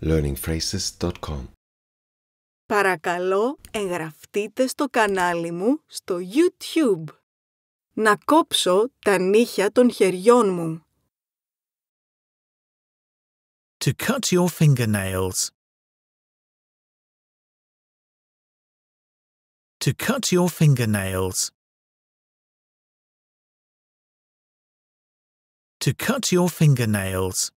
learningphrases.com Παρακαλώ εγγραφτείτε στο κανάλι μου στο YouTube. Να κόψω τα νύχια των χεριών μου. To cut your fingernails. To cut your fingernails. To cut your fingernails.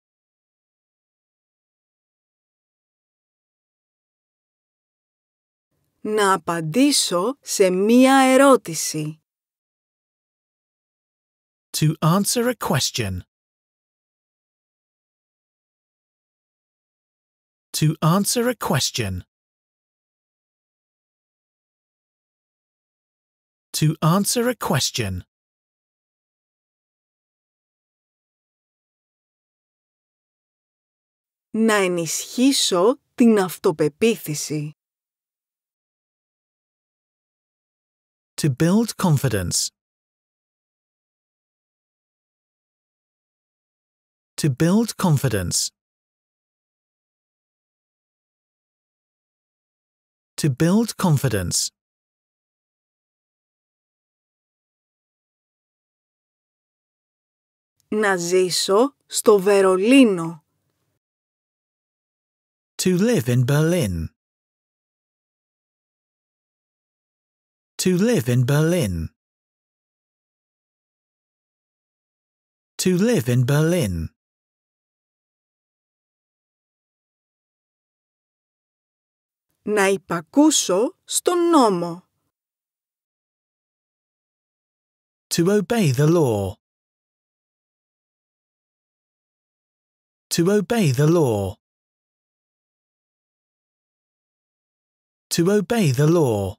Να απαντήσω σε μία ερώτηση. To answer a question. To answer a question. To answer a question. Να ενισχύσω την αυτοπεποίθηση. To build confidence. To build confidence. To build confidence. Να ζήσω στο Βερολίνο. To live in Berlin. To live in Berlin. To live in Berlin. Να υπακούσω στον νόμο. To obey the law. To obey the law. To obey the law.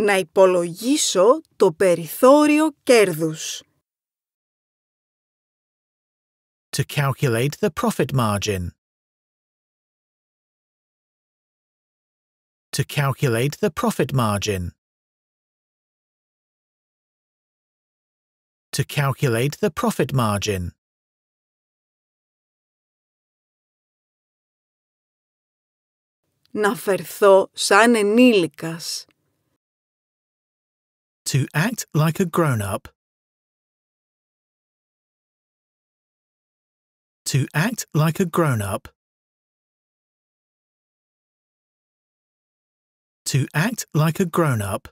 Να υπολογίσω το περιθώριο κέρδους. To calculate the profit margin. To calculate the profit margin. To calculate the profit margin. Να φερθώ σαν ενήλικας. To act like a grown up. To act like a grown up. To act like a grown up.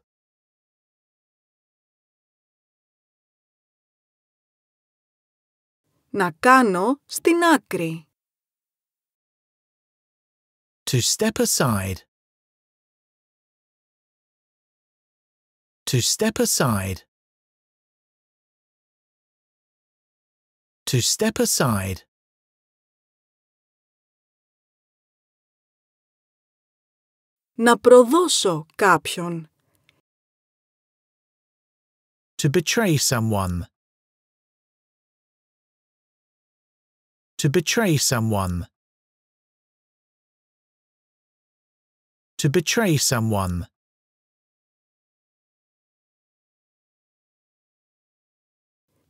Να κάνω στην άκρη. To step aside. To step aside. To step aside. Να προδώσω κάποιον. To betray someone. To betray someone. To betray someone.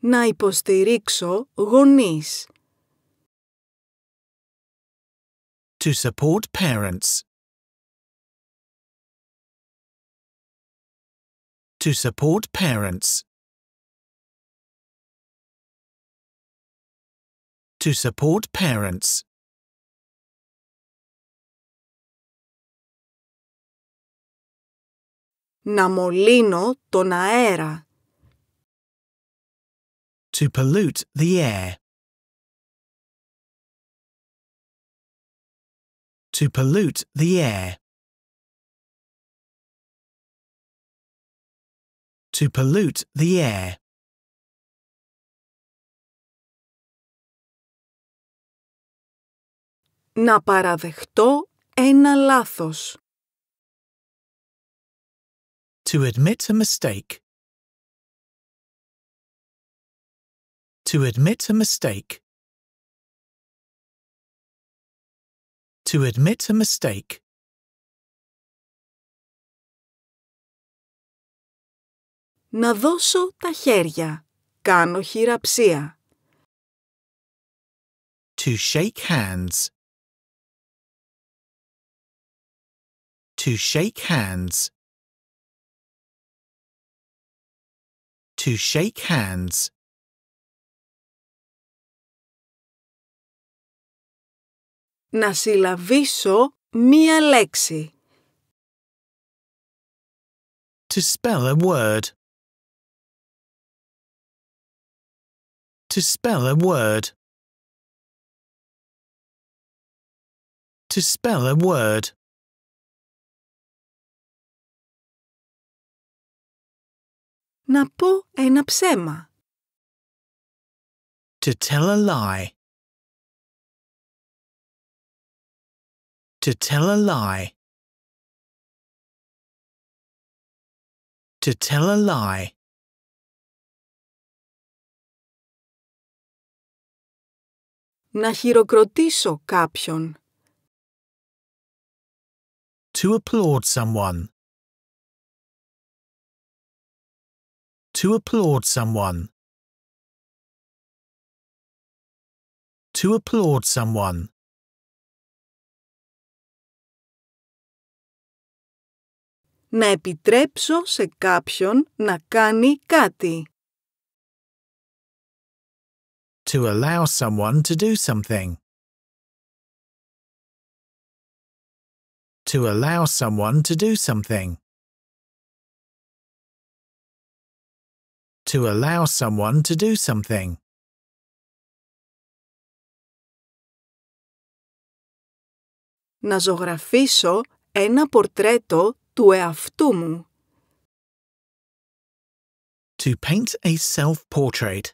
Να υποστηρίξω γονείς. To support parents. To support parents. To support parents. Να μολύνω τον αέρα. To pollute the air. To pollute the air. To pollute the air. Να παραδεχτώ ένα λάθος. To admit a mistake. To admit a mistake. To admit a mistake. Να δώσω τα χέρια. Κάνω χειραψία. To shake hands. To shake hands. To shake hands. Να συλλαβήσω μία λέξη. To spell a word. To spell a word. To spell a word. Να πω ένα ψέμα. To tell a lie. To tell a lie. To tell a lie. Να χειροκροτήσω κάποιον. To applaud someone. To applaud someone. To applaud someone. Να επιτρέψω σε κάποιον να κάνει κάτι. To allow someone to do something. To allow someone to do something. To allow someone to do something. Να ζωγραφίσω ένα πορτρέτο του εαυτού μου. To paint a self-portrait.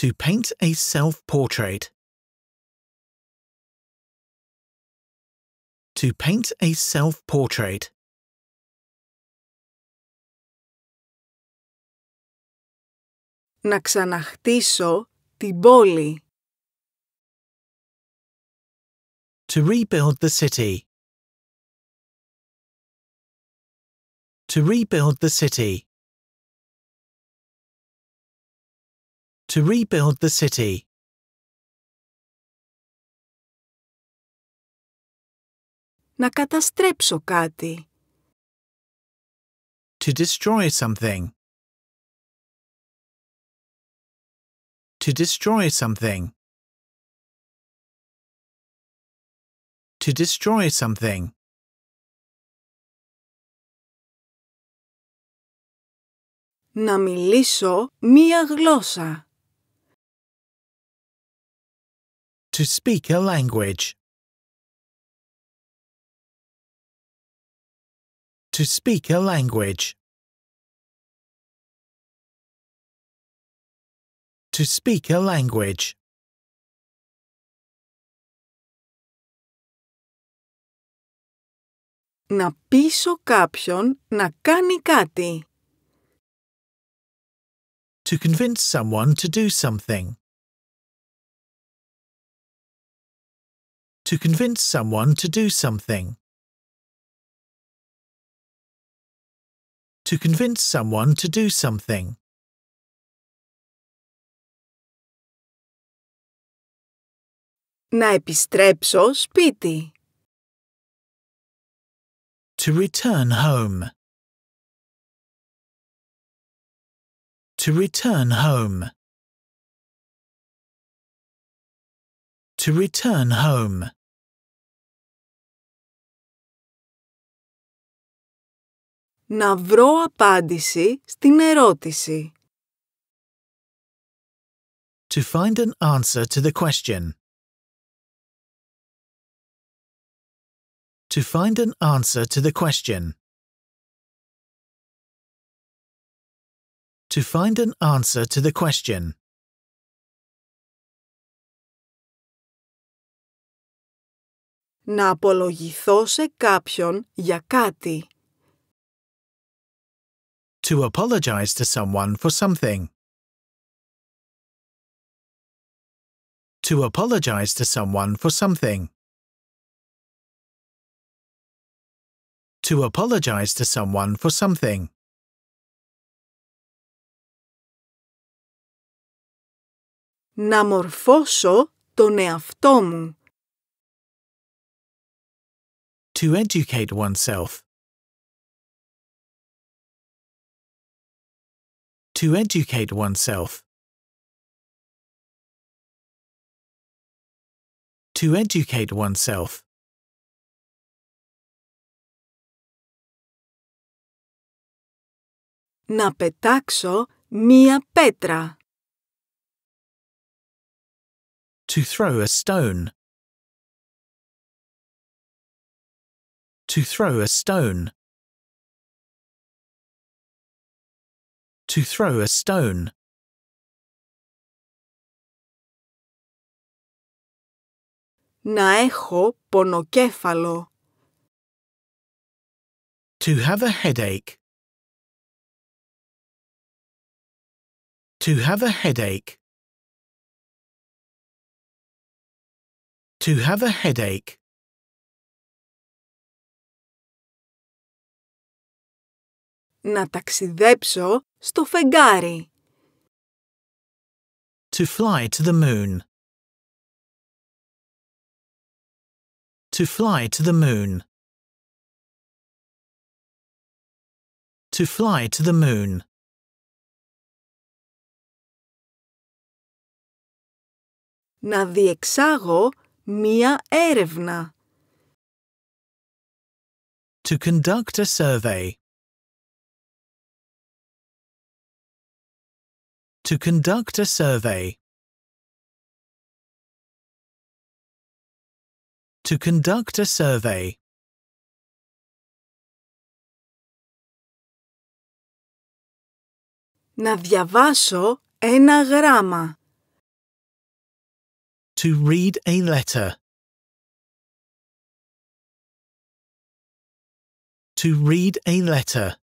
To paint a self-portrait. To paint a self-portrait. Να ξαναχτίσω την πόλη. To rebuild the city. To rebuild the city. To rebuild the city. Να καταστρέψω κάτι. To destroy something. To destroy something. To destroy something. Να μιλήσω μία γλώσσα. To speak a language. To speak a language. To speak a language. Να πείσω κάποιον να κάνει κάτι. To convince someone to do something. To convince someone to do something. To convince someone to do something. Να επιστρέψω σπίτι. To return home. To return home. To return home. Να βρω απάντηση στην ερώτηση. To find an answer to the question. To find an answer to the question. To find an answer to the question. Να απολογηθώ σε κάποιον για κάτι. To apologize to someone for something. To apologize to someone for something. To apologize to someone for something. Να μορφώσω τον εαυτό μου. To educate oneself. To educate oneself. To educate oneself. Να πετάξω μία πέτρα. To throw a stone. To throw a stone. To throw a stone. Να έχω πονοκέφαλο. To have a headache. To have a headache. To have a headache. Να ταξιδέψω στο φεγγάρι. To fly to the moon. To fly to the moon. To fly to the moon. Να διεξάγω μία έρευνα. To conduct a survey. To conduct a survey. To conduct a survey. Να διαβάσω ένα γράμμα. To read a letter. To read a letter.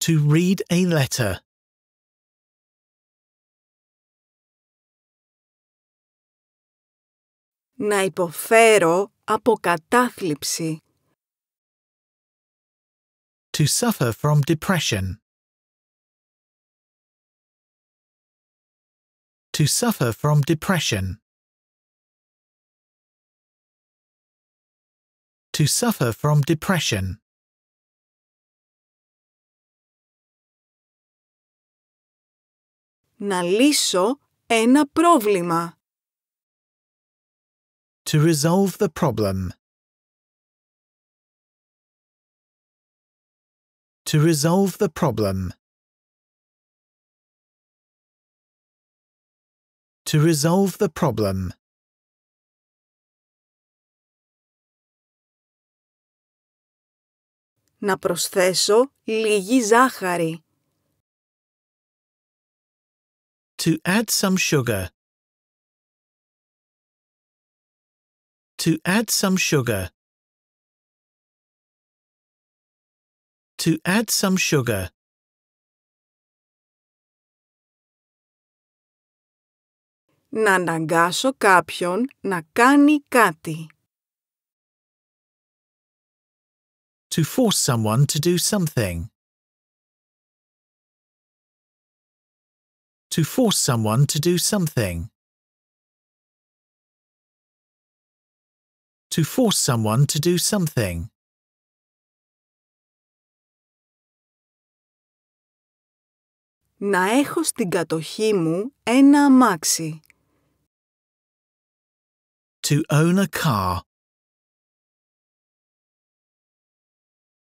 To read a letter. Να υποφέρω από κατάθλιψη. To suffer from depression. To suffer from depression. To suffer from depression. Να λύσω ένα πρόβλημα. To resolve the problem. To resolve the problem. To resolve the problem. Να προσθέσω λίγη ζάχαρη. To add some sugar. To add some sugar. To add some sugar. Να αναγκάσω κάποιον να κάνει κάτι. To force someone to do something. To force someone to do something. To force someone to do something. Να έχω στην κατοχή μου ένα αμάξι. To own a car.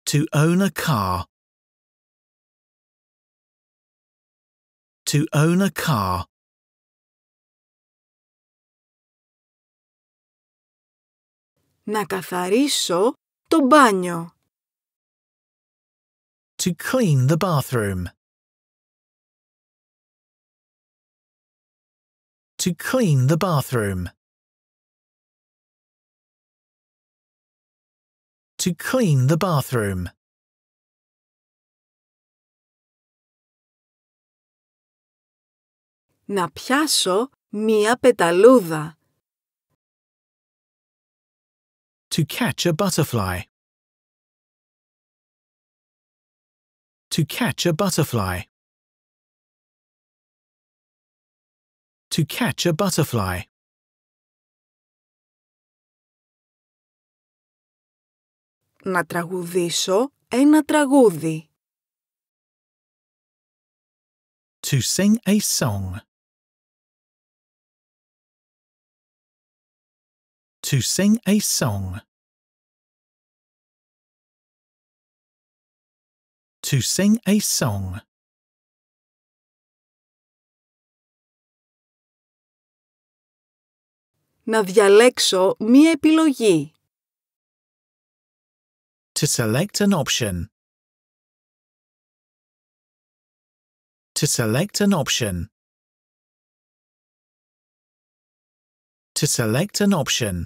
To own a car. To own a car. Να καθαρίσω το μπάνιο. To clean the bathroom. To clean the bathroom. to clean the bathroom. Να πιάσω μία πεταλούδα. To catch a butterfly. To catch a butterfly. To catch a butterfly. Να τραγουδήσω ένα τραγούδι. To sing a song. To sing a song. To sing a song. Να διαλέξω μία επιλογή. To select an option. To select an option. To select an option.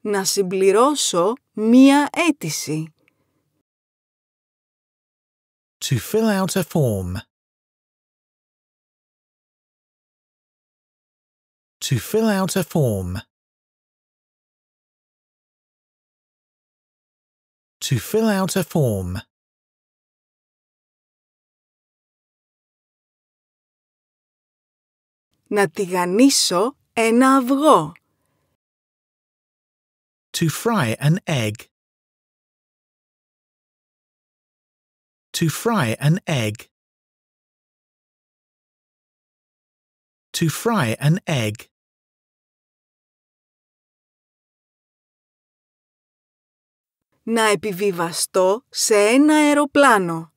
Να συμπληρώσω μία αίτηση. To fill out a form. To fill out a form. To fill out a form. Να τηγανίσω ένα αυγό. To fry an egg. To fry an egg. To fry an egg. Να επιβιβαστώ σε ένα αεροπλάνο.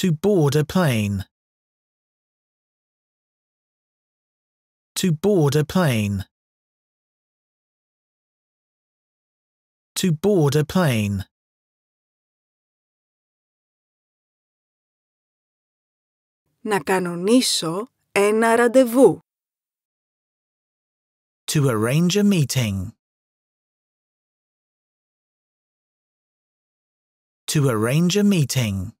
To board a plane. To board a plane. To board a plane. Να κανονίσω ένα ραντεβού. To arrange a meeting. To arrange a meeting.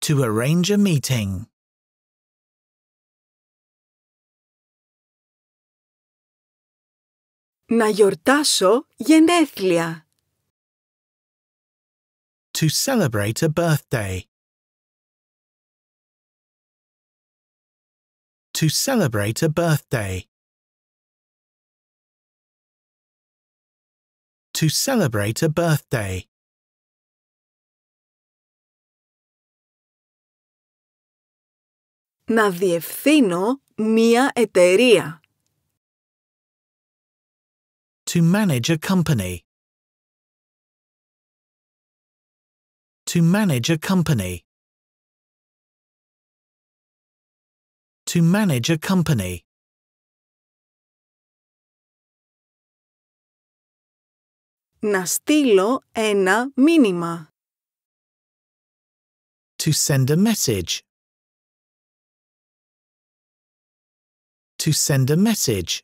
To arrange a meeting. Να γιορτάσω γενέθλια. To celebrate a birthday. To celebrate a birthday. To celebrate a birthday. Να διευθύνω μία εταιρεία. To manage a company. To manage a company. To manage a company. Να στείλω ένα μήνυμα. To send a message. To send a message.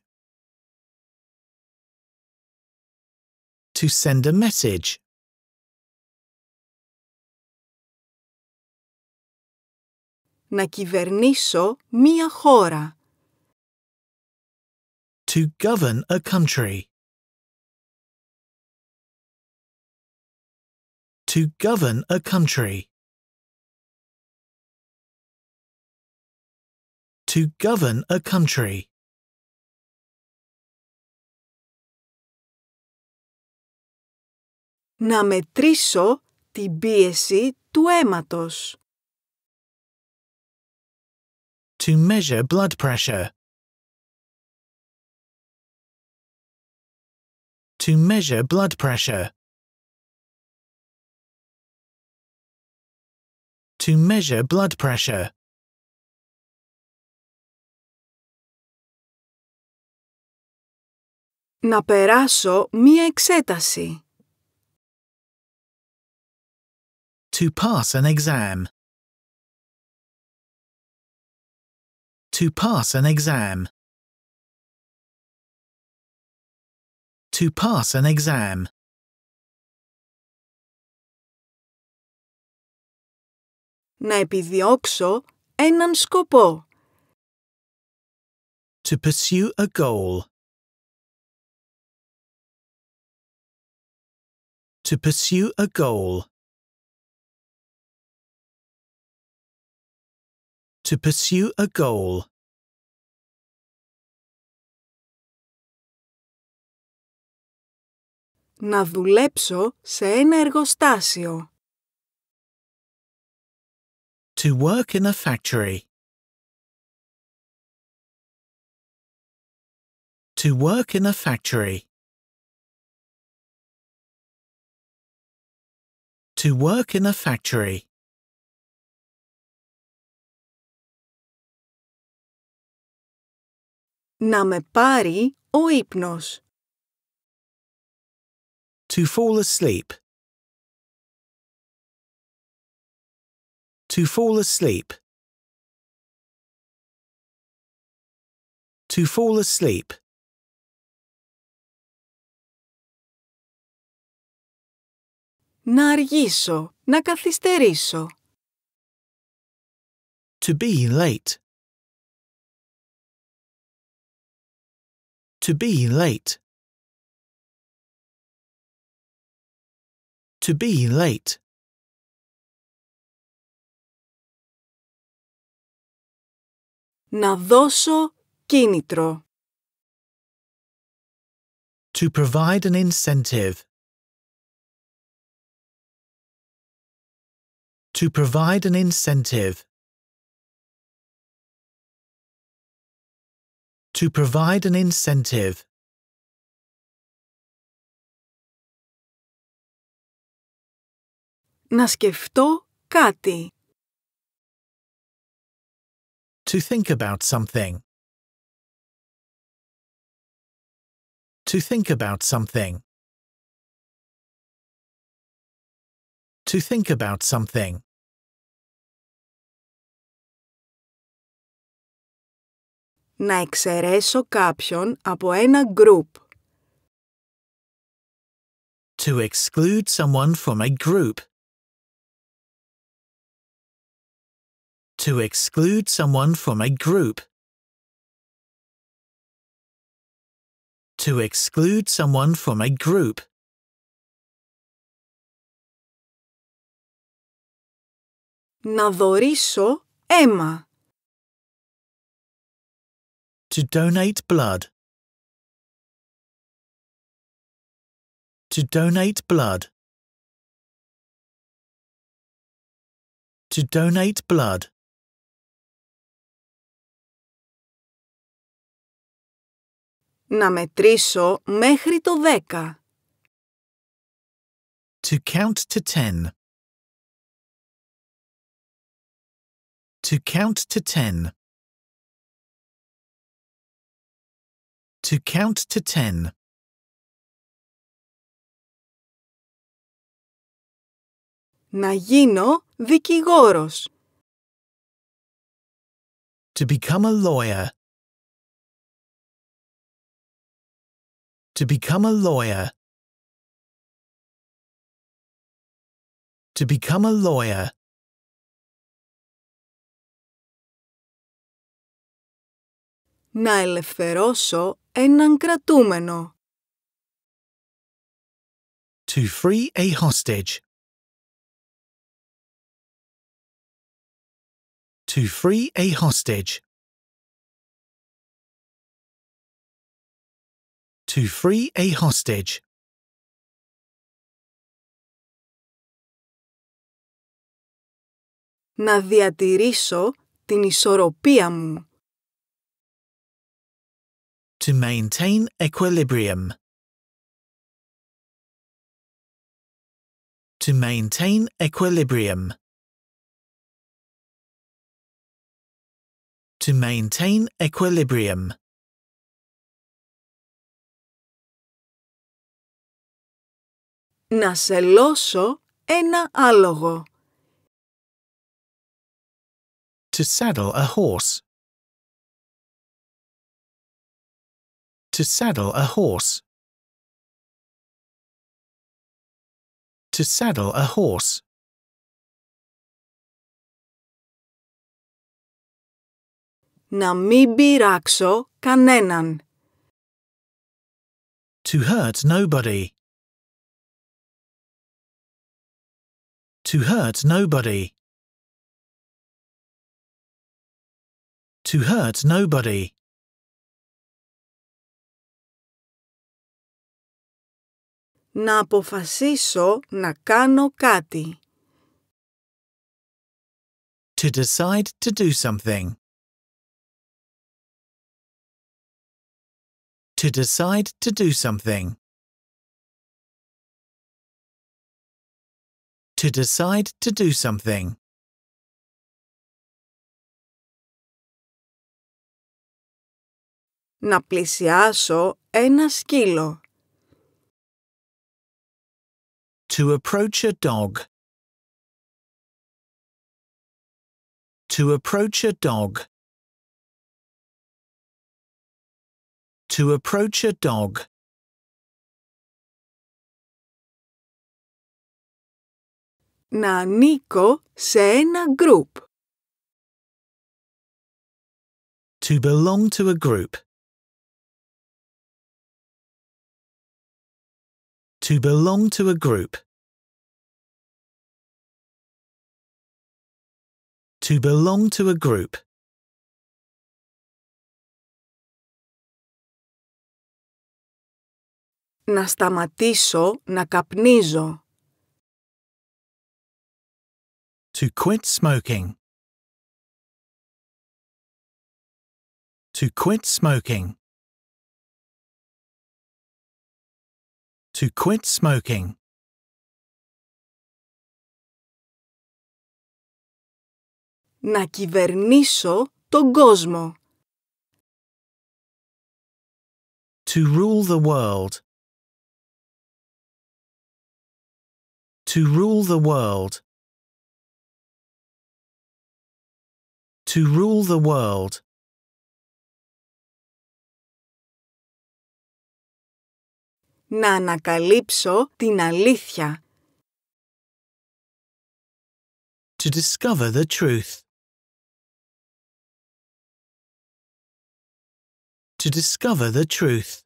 To send a message. Να κυβερνήσω μία χώρα. To govern a country. To govern a country. To govern a country. Να μετρήσω την πίεση του αίματος. To measure blood pressure. To measure blood pressure. To measure blood pressure. Να περάσω μία εξέταση. To pass an exam. To pass an exam. To pass an exam. Να επιδιώξω έναν σκοπό. To pursue a goal. To pursue a goal. To pursue a goal. Να δουλέψω σε ένα εργοστάσιο. To work in a factory. To work in a factory. To work in a factory. Να με πάρει ο ύπνος. To fall asleep. To fall asleep. To fall asleep. Να αργήσω, να καθυστερήσω. To be late. To be late. To be late. Να δώσω κίνητρο. To provide an incentive. To provide an incentive. To provide an incentive. Να σκεφτώ κάτι. To think about something. To think about something. To think about something. Να εξαιρέσω κάποιον από ένα γκρουπ. To exclude someone from a group. To exclude someone from a group. To exclude someone from a group. Να δωρήσω αίμα. To donate blood. To donate blood. To donate blood. Να μετρήσω μέχρι το δέκα. To count to ten. To count to ten. To count to ten. Να γίνω δικηγόρος. To become a lawyer. To become a lawyer. To become a lawyer. Να ελευθερώσω έναν κρατούμενο. To free a hostage. To free a hostage. To free a hostage. Να διατηρήσω την ισορροπία μου. To maintain equilibrium. To maintain equilibrium. To maintain equilibrium. Να σελώσω ένα άλογο. To saddle a horse. To saddle a horse. To saddle a horse. Να μην πειράξω κανέναν. To hurt nobody. To hurt nobody. To hurt nobody. Να αποφασίσω να κάνω κάτι. To decide to do something. To decide to do something. To decide to do something. Να πλησιάσω ένα σκύλο. To approach a dog. To approach a dog. To approach a dog. Να ανήκω σε ένα γκρουπ. To belong to a group. To belong to a group. To belong to a group. Να σταματήσω να καπνίζω. To quit smoking. To quit smoking. To quit smoking. Να κυβερνήσω τον κόσμο. To rule the world. To rule the world. To rule the world. Να ανακαλύψω την αλήθεια. To discover the truth. To discover the truth.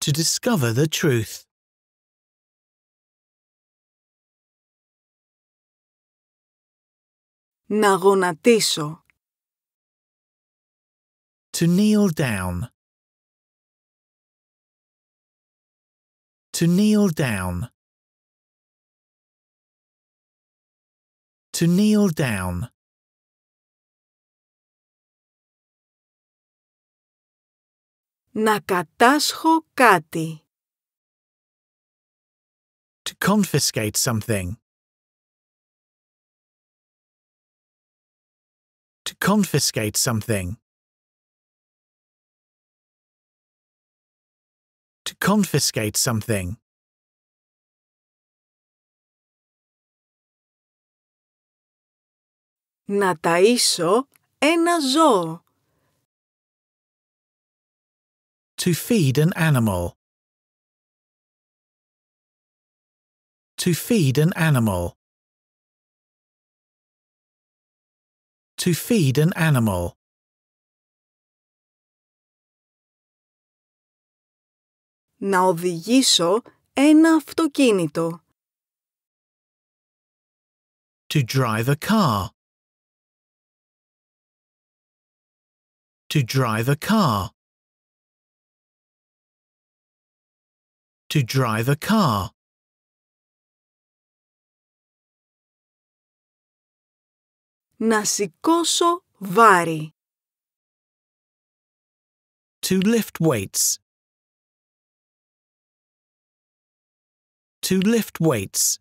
To discover the truth. Να γονατίσω. To kneel down. To kneel down. To kneel down. Να κατάσχω κάτι. To confiscate something. confiscate something. To confiscate something. Να ταΐσω ένα ζώο. To feed an animal. To feed an animal. To feed an animal. Να οδηγήσω ένα αυτοκίνητο. To drive a car. To drive a car. To drive a car. Να σηκώσω βάρη. To lift weights. To lift weights.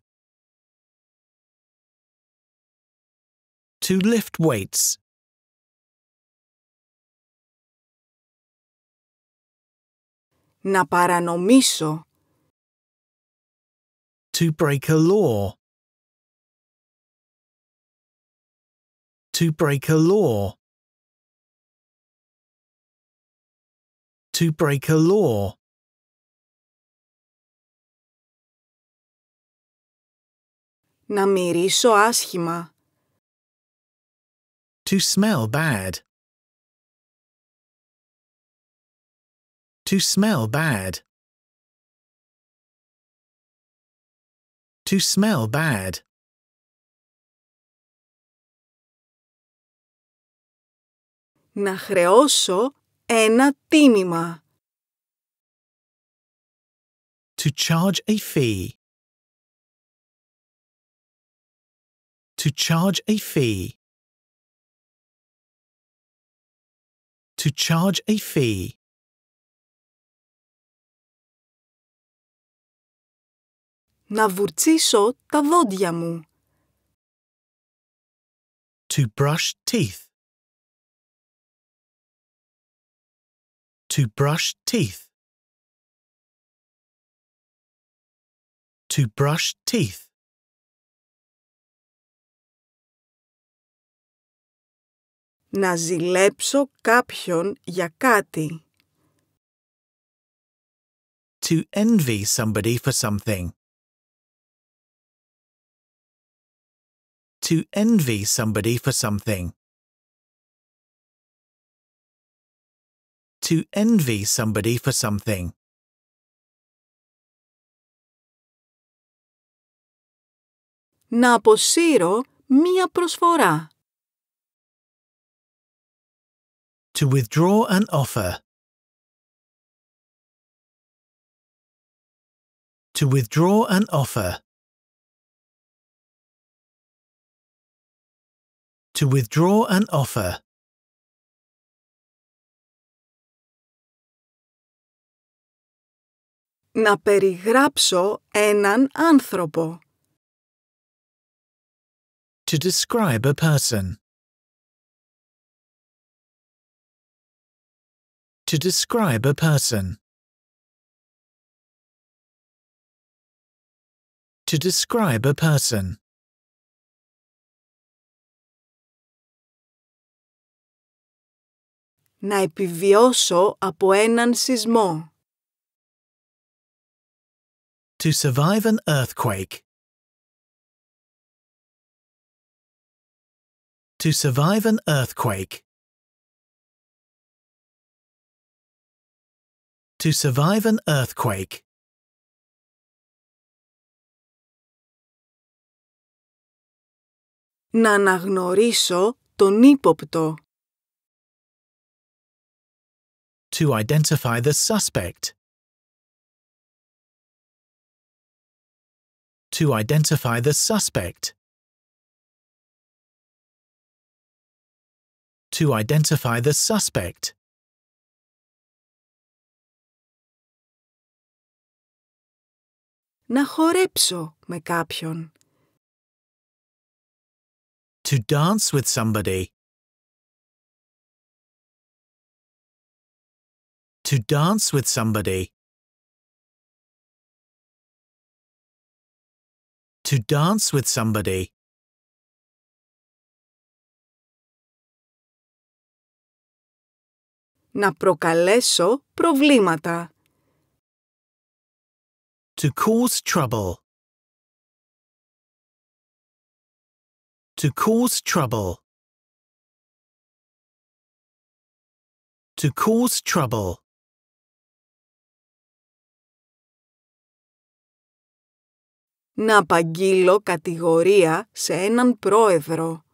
To lift weights. Να παρανομήσω. To break a law. To break a law. To break a law. Να μυρίσω άσχημα. To smell bad. To smell bad. To smell bad. Να χρεώσω ένα τίμημα. To charge a fee. To charge a fee. To charge a fee. Να βουρτσίσω τα δόντια μου. To brush teeth. To brush teeth. To brush teeth. Να ζηλέψω κάποιον για κάτι. To envy somebody for something. To envy somebody for something. To envy somebody for something. Να αποσύρω μία προσφορά. To withdraw an offer. To withdraw an offer. To withdraw an offer. Να περιγράψω έναν άνθρωπο. To describe a person. To describe a person. To describe a person. Να επιβιώσω από έναν σεισμό. To survive an earthquake. To survive an earthquake. To survive an earthquake. Να αναγνωρίσω τον ύποπτο. To identify the suspect. To identify the suspect. To identify the suspect. Να χορέψω με κάποιον. To dance with somebody. To dance with somebody. To dance with somebody. Να προκαλέσω προβλήματα. To cause trouble. To cause trouble. To cause trouble. Να απαγγείλω κατηγορία σε έναν πρόεδρο.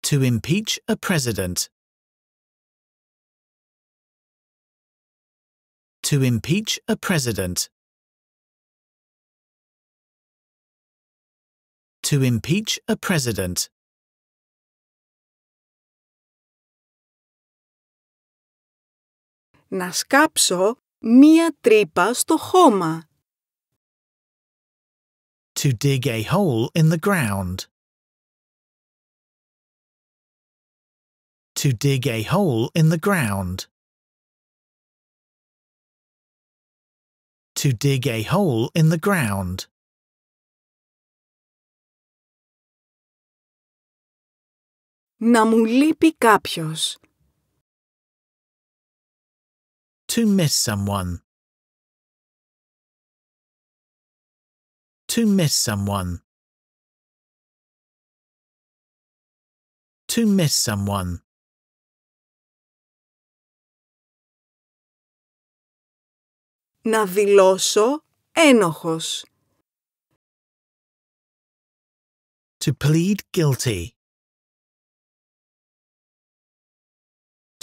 To impeach a president. To impeach a president. To impeach a president. Να σκάψω μία τρύπα στο χώμα. To dig a hole in the ground. To dig a hole in the ground. To dig a hole in the ground. Να μου λείπει κάποιος. To miss someone. To miss someone. To miss someone. Να δηλώσω ένοχος. To plead guilty.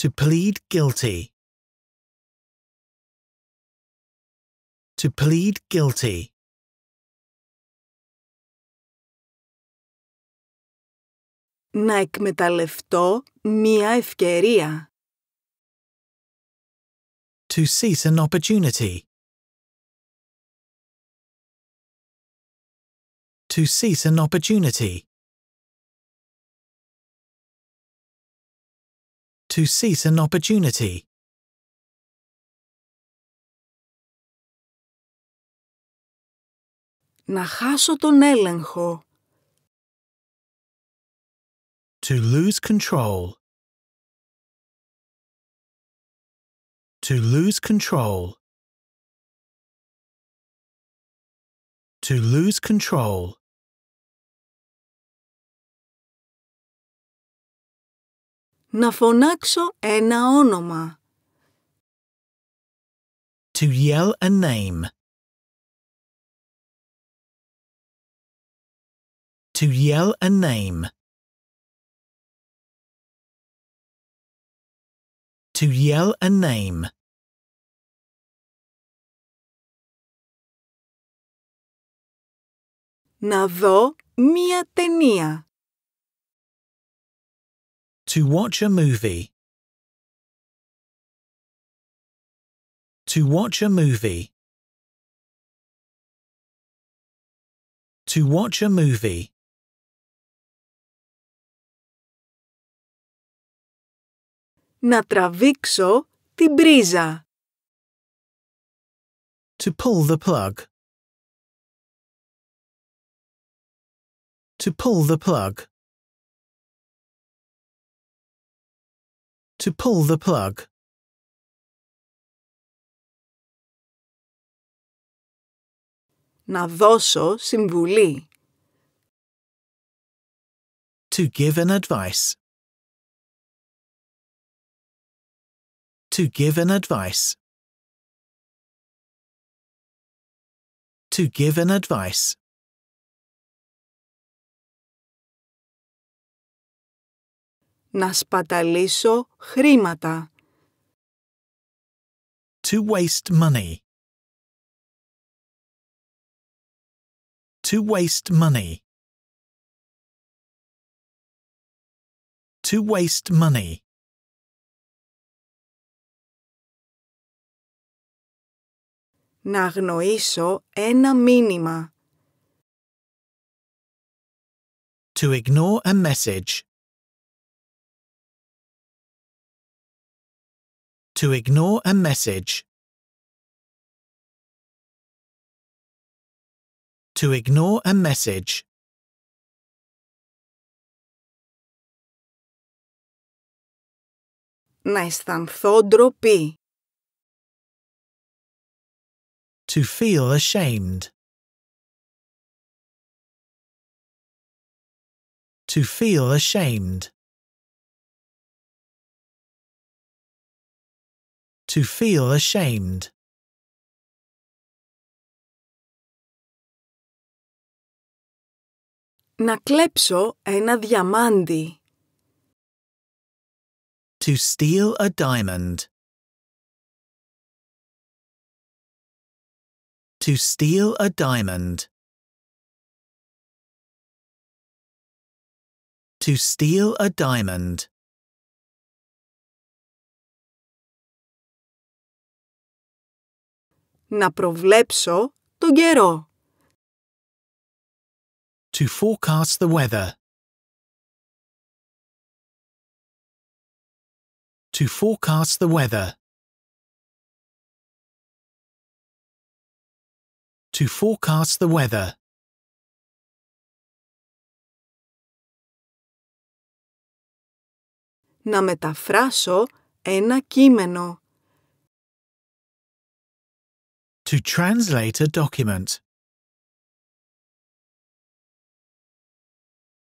To plead guilty. To plead guilty. Να εκμεταλλευτώ μία ευκαιρία. To seize an opportunity. To seize an opportunity. To seize an opportunity. Να χάσω τον έλεγχο. To lose control. To lose control. To lose control. Να φωνάξω ένα όνομα. To yell a name. To yell a name. To yell a name. Να δω μία ταινία. To watch a movie. To watch a movie. To watch a movie. Να τραβήξω την πρίζα. To pull the plug. To pull the plug. To pull the plug. Να δώσω συμβουλή. To give an advice. To give an advice. To give an advice. Να σπαταλήσω χρήματα. To waste money. To waste money. To waste money. Να αγνοήσω ένα μήνυμα. To ignore a message. To ignore a message. To ignore a message. Να αισθανθώ ντροπή. To feel ashamed. To feel ashamed. To feel ashamed. Να κλέψω ένα διαμάντι. To steal a diamond. To steal a diamond. To steal a diamond. Να προβλέψω τον καιρό. To forecast the weather. To forecast the weather. To forecast the weather. Να μεταφράσω ένα κείμενο. To translate a document.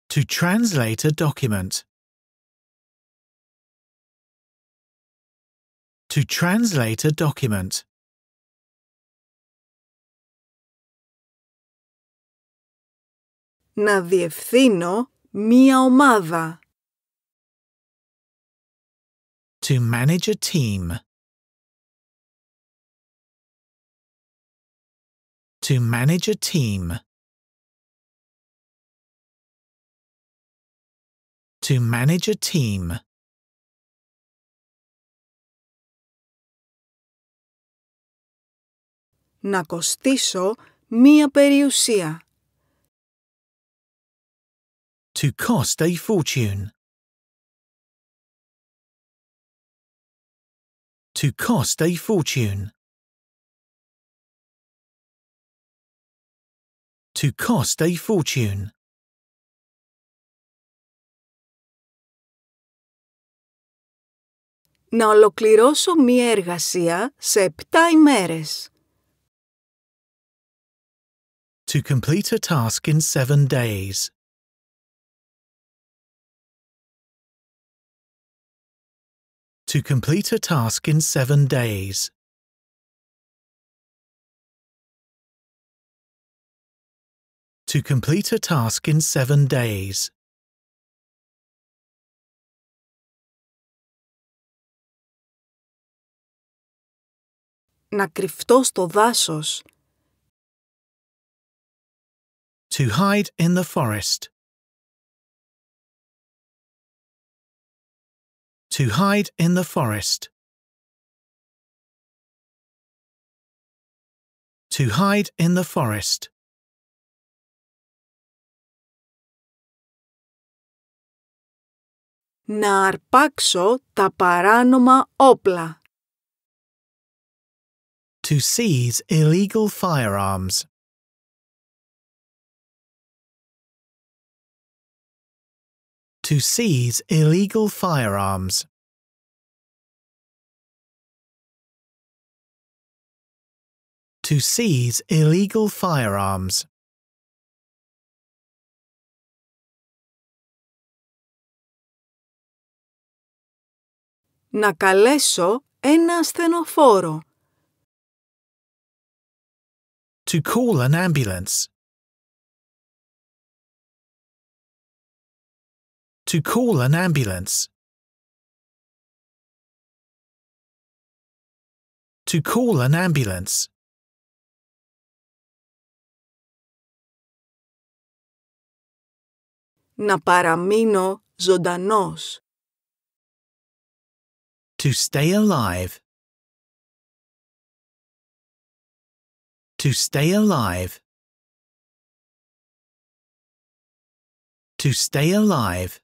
To translate a document. To translate a document. Να διευθύνω μία ομάδα. To manage a team. To manage a team. To manage a team. Να κοστίσω μία περιουσία. To cost a fortune. To cost a fortune. To cost a fortune. Να ολοκληρώσω μία εργασία σε επτά ημέρες. To complete a task in seven days. To complete a task in seven days. To complete a task in seven days. Να κρυφτώ στο δάσος. To hide in the forest. To hide in the forest. To hide in the forest. Να αρπάξω τα παράνομα όπλα. To seize illegal firearms. To seize illegal firearms. To seize illegal firearms. Να καλέσω ένα ασθενοφόρο. To call an ambulance. To call an ambulance. To call an ambulance. Να παραμείνω ζωντανός. To stay alive. To stay alive. To stay alive.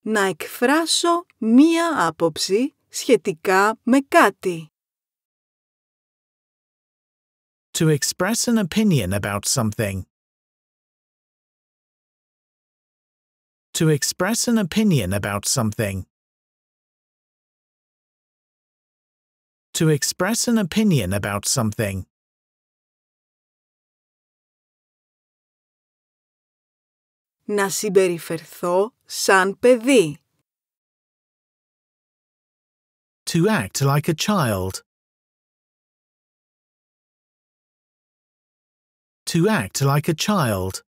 Να εκφράσω μία άποψη σχετικά με κάτι. To express an opinion about something. To express an opinion about something. To express an opinion about something. Να συμπεριφερθώ σαν παιδί. To act like a child. To act like a child.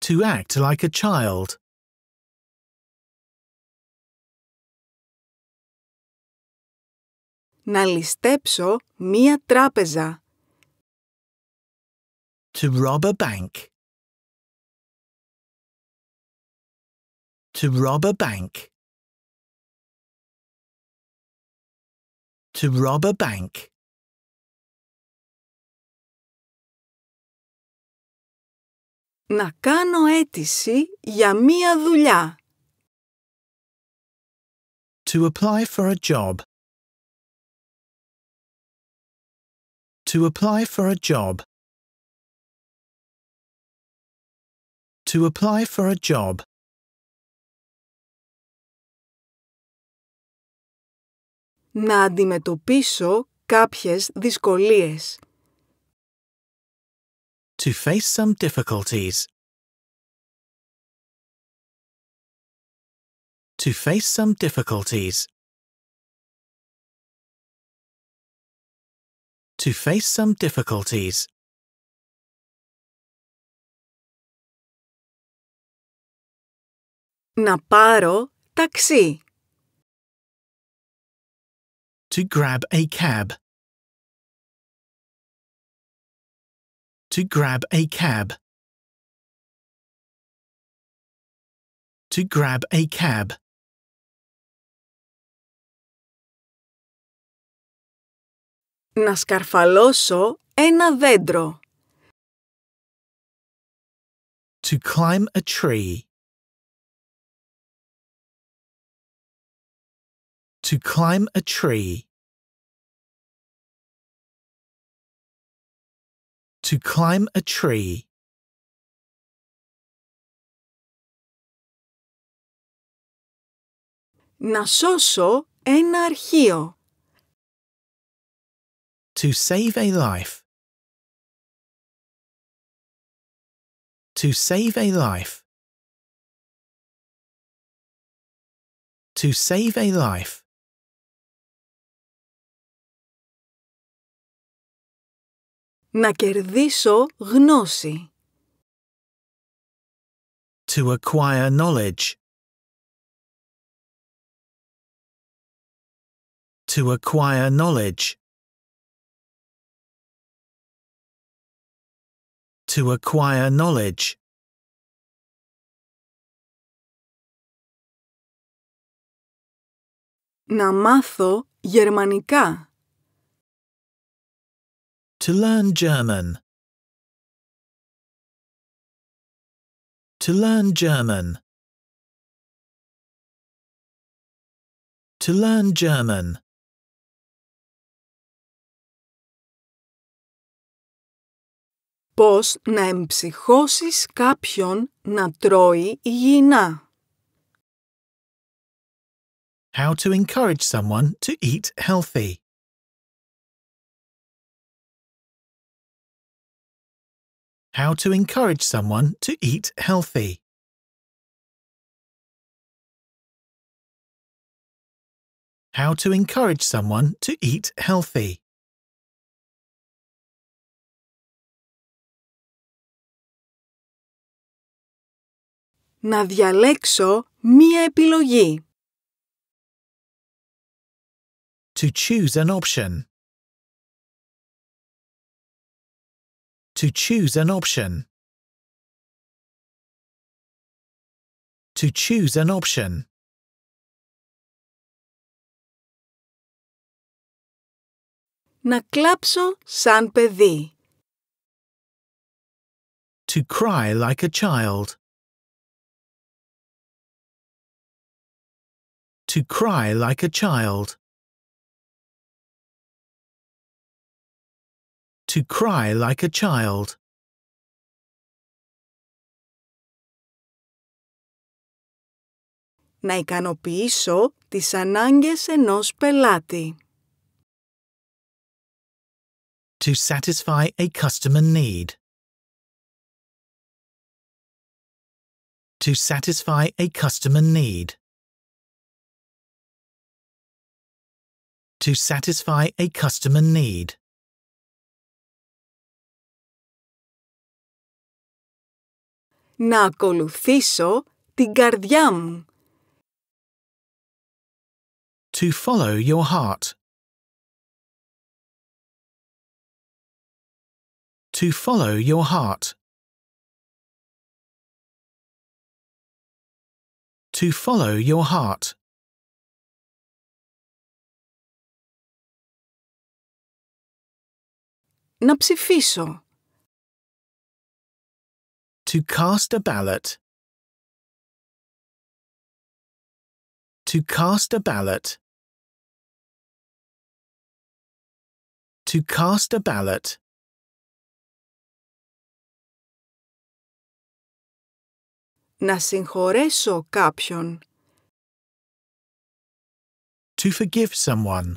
To act like a child. Να ληστέψω μία τράπεζα. To rob a bank. To rob a bank. To rob a bank. Να κάνω αίτηση για μία δουλειά. To apply for a job. To apply for a job. To apply for a job. Να αντιμετωπίσω κάποιες δυσκολίες. to face some difficulties. To face some difficulties. To face some difficulties. Να πάρω ταξί. To grab a cab. To grab a cab. To grab a cab. Να σκαρφαλώσω ένα δέντρο. To climb a tree. To climb a tree. To climb a tree. Να σώσω ένα αρχείο. To save a life. To save a life. To save a life. Να κερδίσω γνώση. To acquire knowledge. To acquire knowledge. To acquire knowledge. Να μάθω γερμανικά. To learn German. To learn German. To learn German. Πώς να εμψυχώσεις κάποιον να τρώει υγιεινά. How to encourage someone to eat healthy. How to encourage someone to eat healthy. How to encourage someone to eat healthy. Να διαλέξω μία επιλογή. To choose an option. To choose an option. To choose an option. Να κλάψω σαν παιδί. To cry like a child. To cry like a child. To cry like a child. Να ικανοποιήσω τις ανάγκες ενός πελάτη. To satisfy a customer need. To satisfy a customer need. To satisfy a customer need. Να ακολουθήσω την καρδιά μου. To follow your heart. To follow your heart. To follow your heart. Να ψηφίσω. To cast a ballot. To cast a ballot. To cast a ballot. Να συγχωρέσω κάποιον. To forgive someone.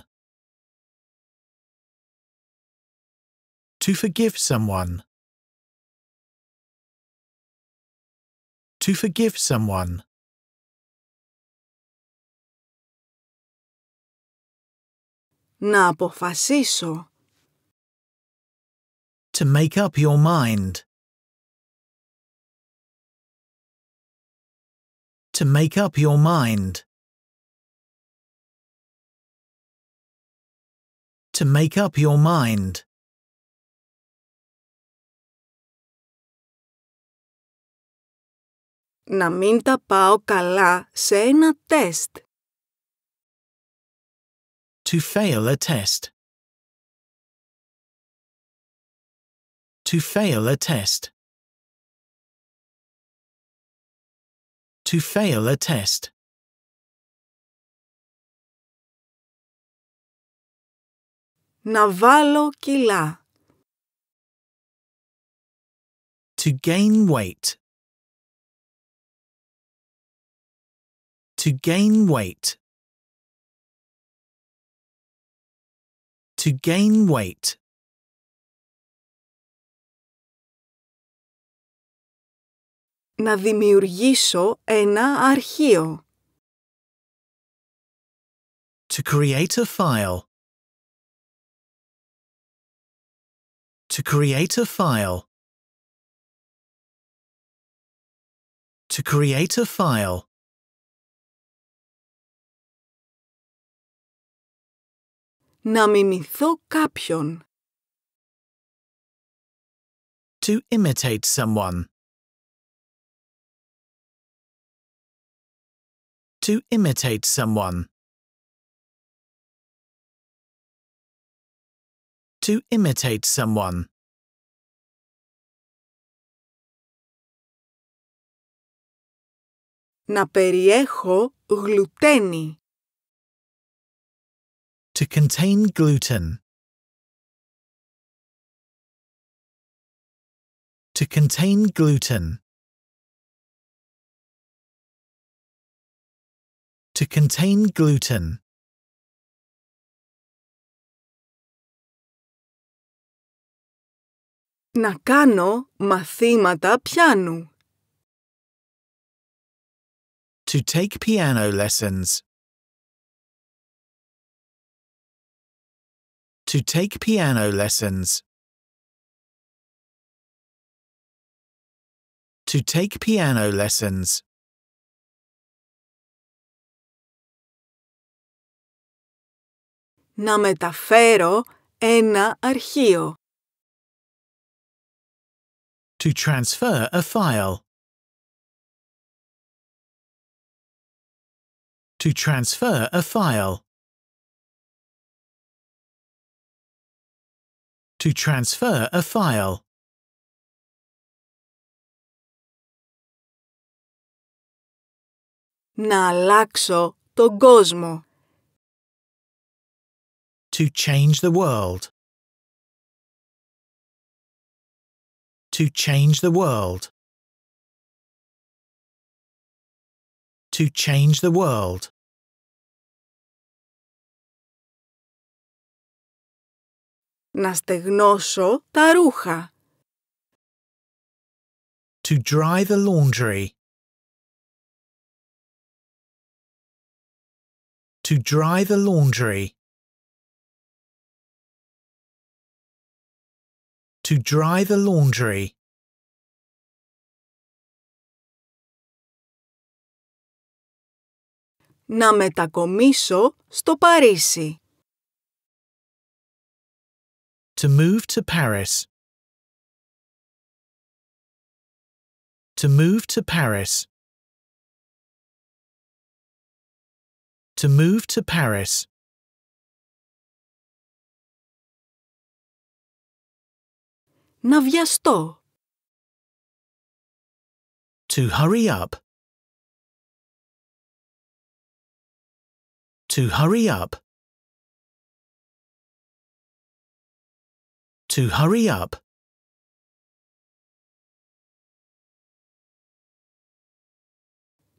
To forgive someone. To forgive someone. Να αποφασίσω. To make up your mind. To make up your mind. To make up your mind. Να μην τα πάω καλά σε ένα τεστ. To fail a test. To fail a test. To fail a test. Να βάλω κιλά. To gain weight. To gain weight. To gain weight. Να δημιουργήσω ένα αρχείο. To create a file. To create a file. To create a file. Να μιμηθώ κάποιον. To imitate someone. To imitate someone. To imitate someone. Να περιέχω γλουτένη To contain gluten. To contain gluten. To contain gluten. Να κάνω μαθήματα πιάνου. To take piano lessons. To take piano lessons. To take piano lessons. Να μεταφέρω ένα αρχείο. To transfer a file. To transfer a file. To transfer a file. Να αλλάξω τον κόσμο. To change the world. To change the world. To change the world. Να στεγνώσω τα ρούχα. To dry the laundry. To dry the laundry. To dry the laundry. Να μετακομίσω στο Παρίσι. To move to Paris. To move to Paris. To move to Paris. Να βιαστώ. To hurry up. To hurry up. To hurry up.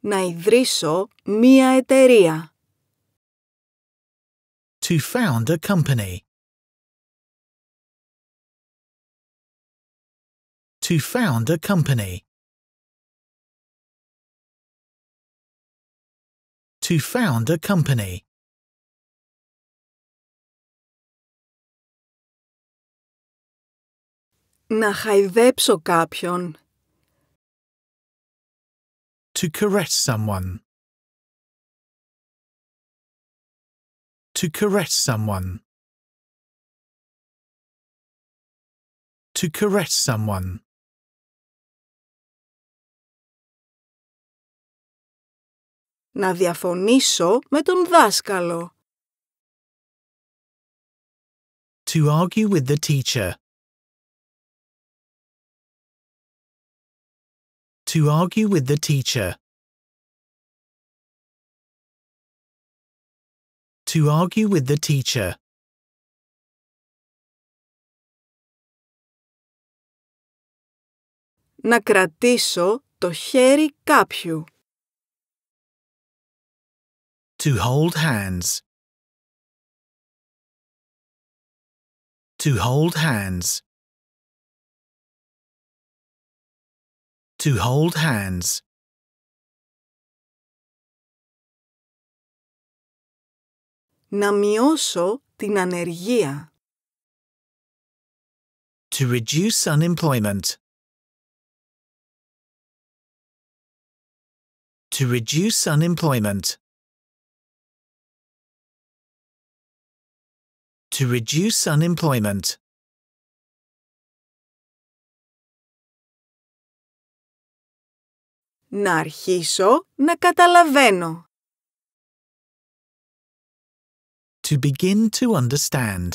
Να ιδρύσω μία εταιρεία. To found a company. To found a company. To found a company. Να χαϊδέψω κάποιον. To caress someone. To caress someone. To caress someone. Να διαφωνήσω με τον δάσκαλο. To argue with the teacher. To argue with the teacher. To argue with the teacher. Να κρατήσω το χέρι κάποιου. To hold hands. To hold hands. To hold hands. Να μειώσω την ανεργία. To reduce unemployment. To reduce unemployment. To reduce unemployment. Να αρχίσω να καταλαβαίνω. To begin to understand.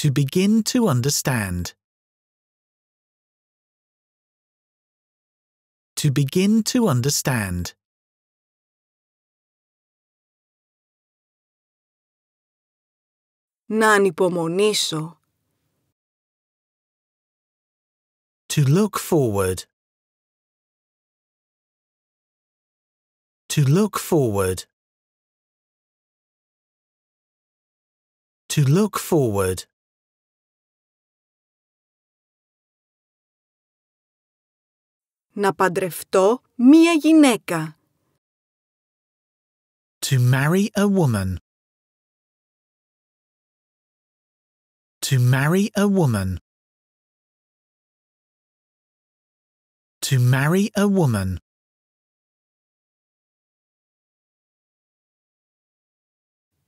To begin to understand. To begin to understand. Να ανυπομονήσω. To look forward. To look forward. To look forward. Να παντρευτώ μία γυναίκα. To marry a woman. To marry a woman. To marry a woman.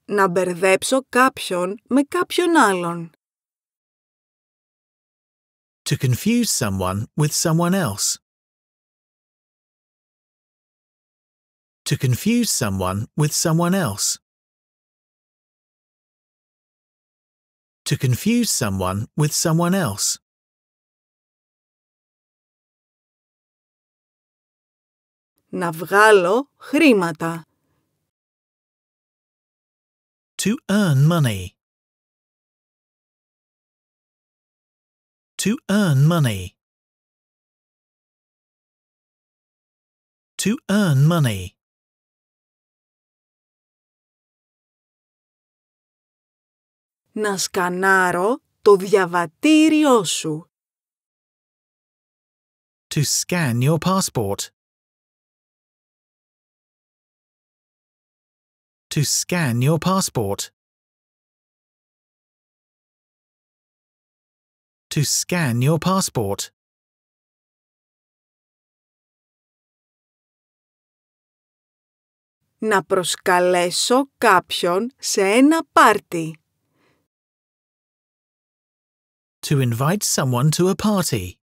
Να μπερδέψω κάποιον με κάποιον άλλον. To confuse someone with someone else. To confuse someone with someone else. To confuse someone with someone else. Να βγάλω χρήματα. To earn money. To earn money. To earn money. Να σκανάρω το διαβατήριό σου. To scan your passport. To scan your passport. To scan your passport. Να προσκαλέσω κάποιον σε ένα πάρτι. To invite someone to a party.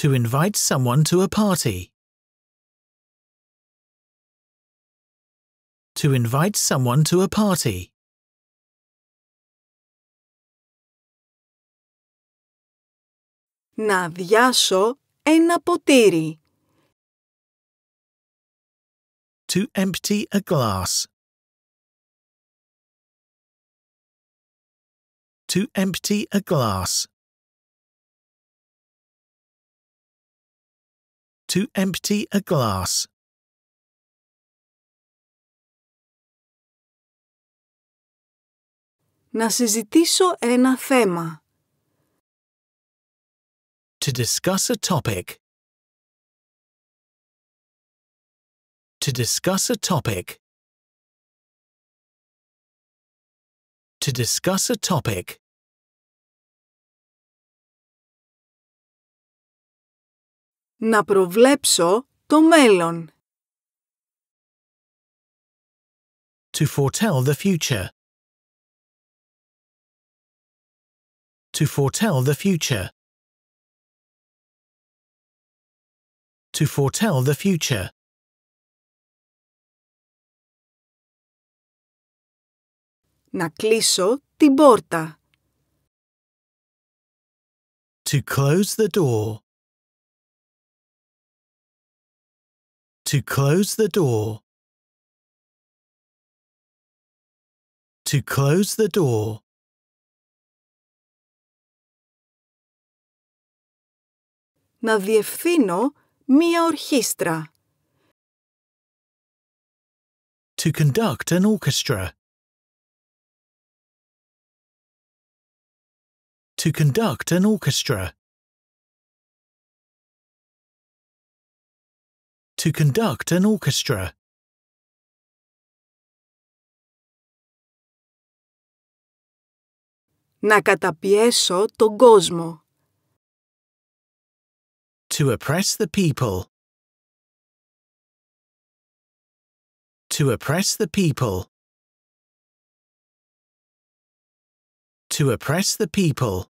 To invite someone to a party. To invite someone to a party. Να αδειάσω ένα ποτήρι. To empty a glass. To empty a glass. To empty a glass. Να συζητήσω ένα θέμα. To discuss a topic. To discuss a topic. To discuss a topic. Να προβλέψω το μέλλον. To foretell the future. To foretell the future. To foretell the future. Να κλείσω την πόρτα. To close the door. To close the door. To close the door. Να διευθύνω μία ορχήστρα. To conduct an orchestra. To conduct an orchestra. To conduct an orchestra. Να καταπιέσω τον κόσμο. To oppress the people. To oppress the people. To oppress the people.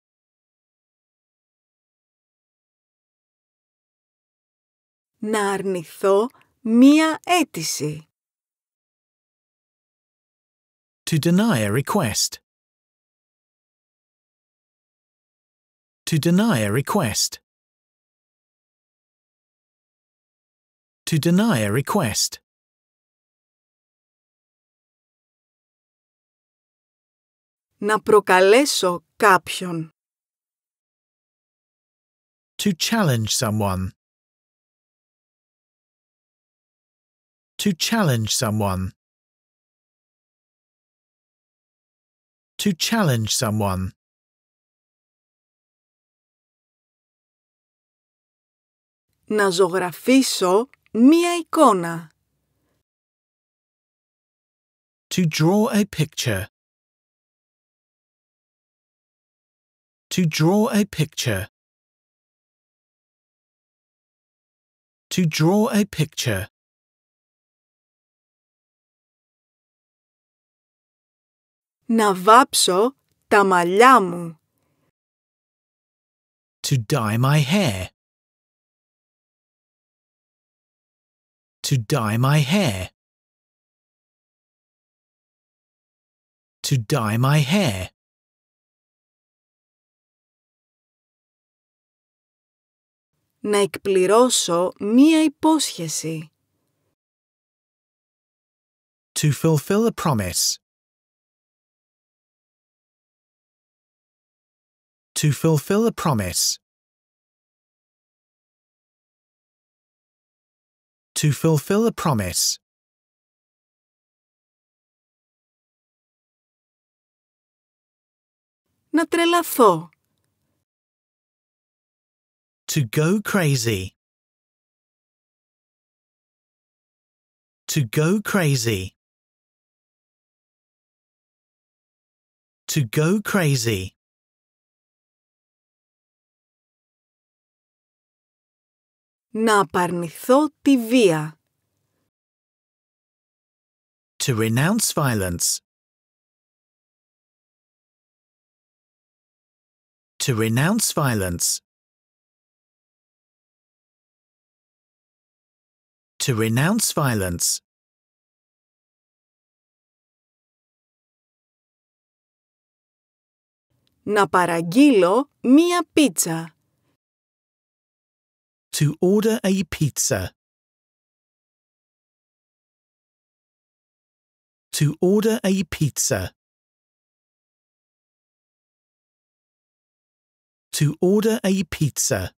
Να αρνηθώ μία αίτηση. To deny a request. To deny a request. To deny a request. Να προκαλέσω κάποιον. To challenge someone. To challenge someone. To challenge someone. Να ζωγραφίσω μία εικόνα. To draw a picture. To draw a picture. To draw a picture. Να βάψω τα μαλλιά μου. To dye my hair. To dye my hair. To dye my hair. Να εκπληρώσω μία υπόσχεση. To fulfill a promise. To fulfill a promise. To fulfill a promise. Να τρελαθώ. To go crazy. To go crazy. To go crazy. Να απαρνηθώ τη βία. To renounce violence. To renounce violence. To renounce violence. Να παραγγείλω μία πίτσα. To order a pizza. To order a pizza. To order a pizza.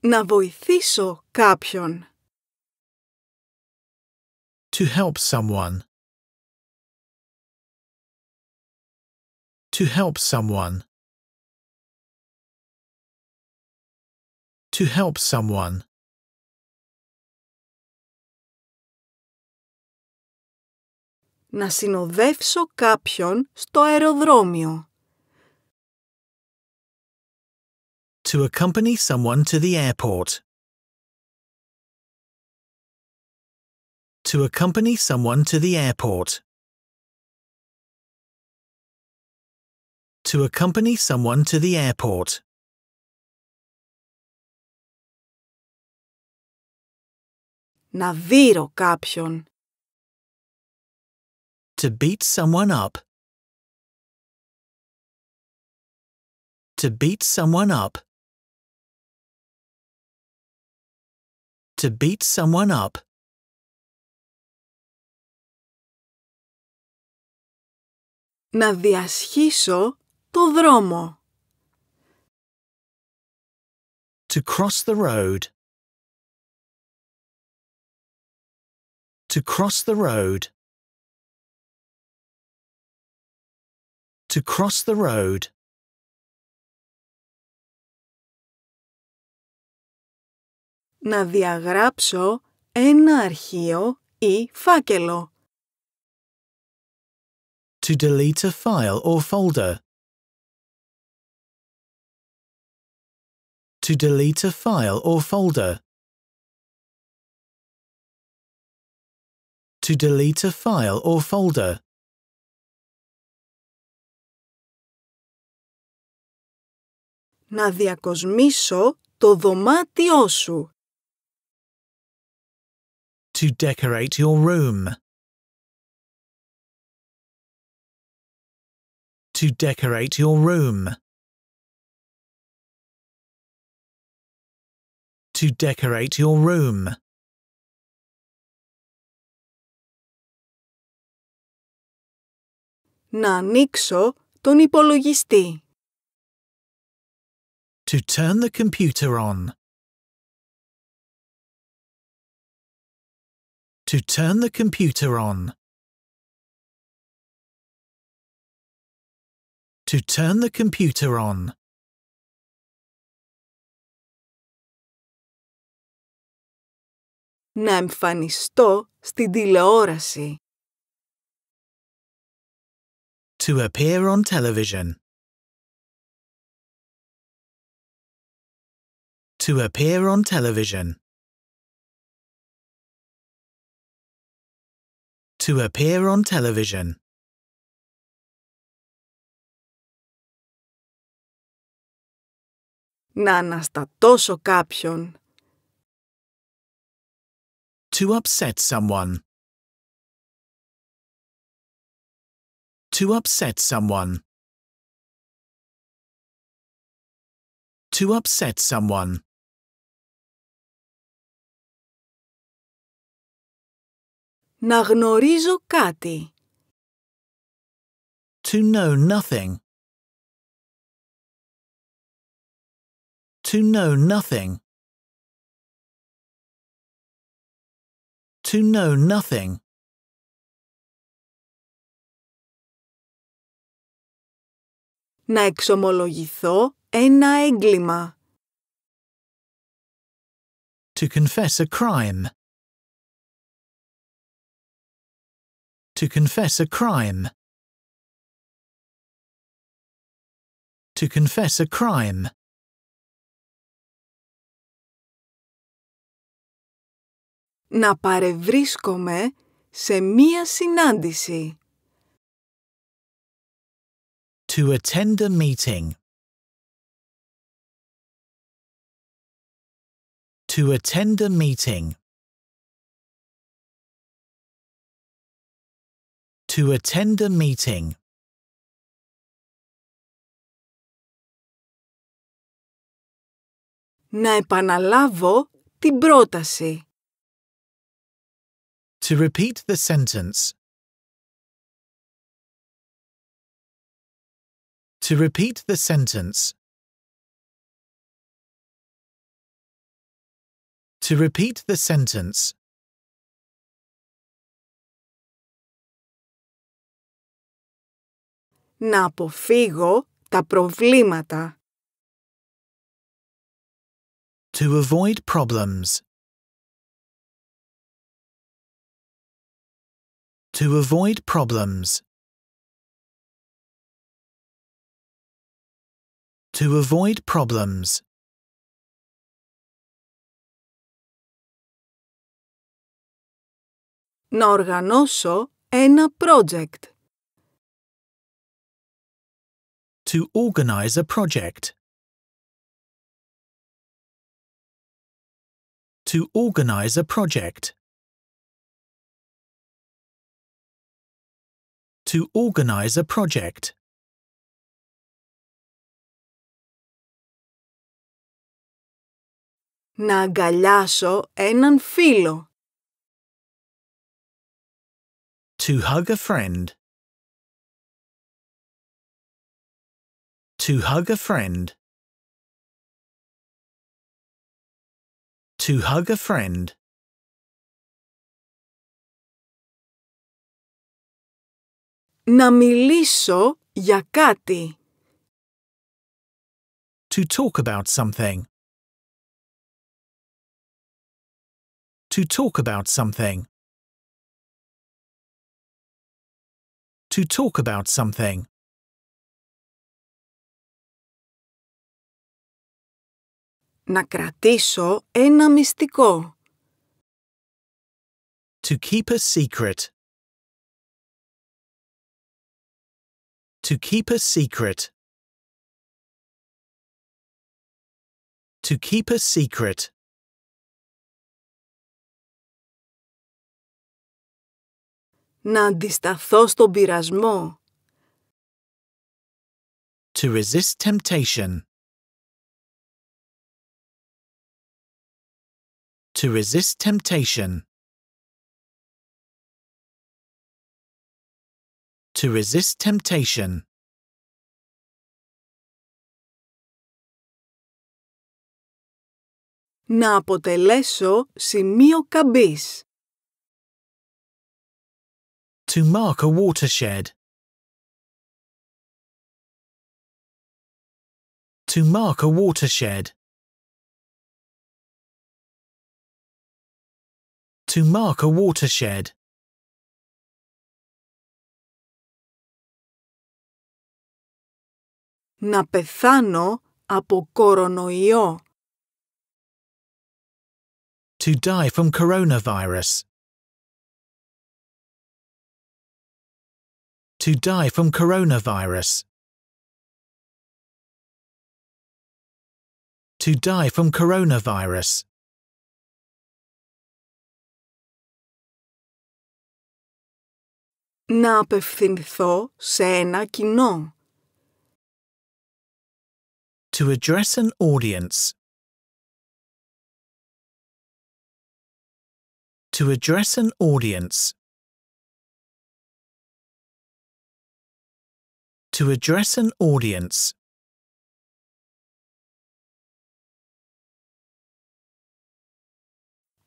Να βοηθήσω κάποιον. To help someone. To help someone. To help someone. Να συνοδεύσω κάποιον στο αεροδρόμιο. To accompany someone to the airport. To accompany someone to the airport. To accompany someone to the airport. Να δείρω κάποιον. To beat someone up. To beat someone up. To beat someone up. Να διασχίσω το δρόμο. To cross the road. To cross the road. To cross the road. Να διαγράψω ένα αρχείο ή φάκελο. To delete a file or folder. To delete a file or folder. To delete a file or folder. Να διακοσμήσω το δωμάτιό σου. To decorate your room. To decorate your room. To decorate your room. Να ανοίξω τον υπολογιστή. To turn the computer on. To turn the computer on. To turn the computer on. Να εμφανιστώ στην τηλεόραση. To appear on television. To appear on television. To appear on television. Να αναστατώσω κάποιον. To upset someone. To upset someone. To upset someone. Να γνωρίζω κάτι. To know nothing. To know nothing. To know nothing. Να εξομολογηθώ ένα έγκλημα. To confess a crime. To confess a crime. To confess a crime. Να παρευρίσκομαι σε μία συνάντηση. To attend a meeting. To attend a meeting. To attend a meeting. Να επαναλάβω την πρόταση. To repeat the sentence. To repeat the sentence. To repeat the sentence. Να αποφύγω τα προβλήματα. To avoid problems. To avoid problems. To avoid problems. Να οργανώσω ένα project. To organize a project. To organize a project. To organize a project. Να αγκαλιάσω έναν φίλο. To hug a friend. To hug a friend. To hug a friend. Να μιλήσω για κάτι. To talk about something. To talk about something. To talk about something. Να κρατήσω ένα μυστικό. To keep a secret. To keep a secret. To keep a secret. Να αντισταθώ στον πειρασμό. To resist temptation. To resist temptation. To resist temptation. Να αποτελέσω σημείο καμπής. To mark a watershed. To mark a watershed. To mark a watershed. Να πεθάνω από κορονοϊό. To die from coronavirus. To die from coronavirus. To die from coronavirus. Να απευθυνθώ σε ένα κοινό. To address an audience. To address an audience. To address an audience.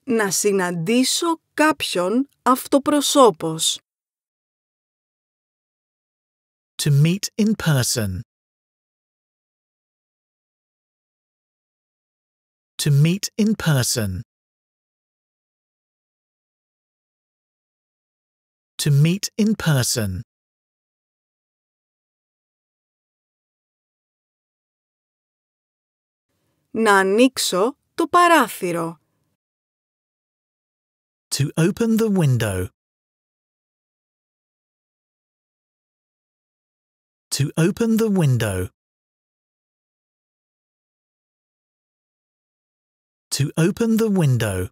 Να συναντήσω κάποιον αυτοπροσώπως. To meet in person. To meet in person. To meet in person. Να ανοίξω το παράθυρο. To open the window. To open the window. To open the window.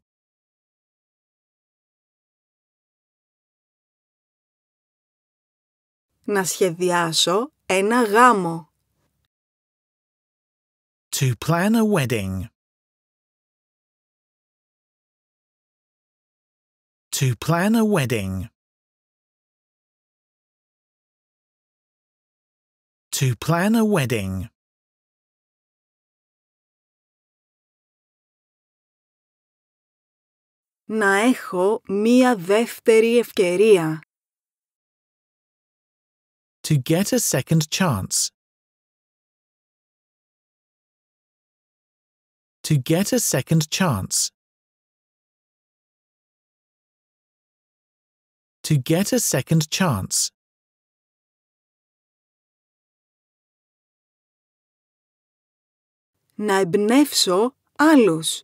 Να σχεδιάσω ένα γάμο. To plan a wedding. To plan a wedding. To plan a wedding. Να έχω μία δεύτερη ευκαιρία. To get a second chance. To get a second chance. To get a second chance. Να εμπνεύσω άλλους.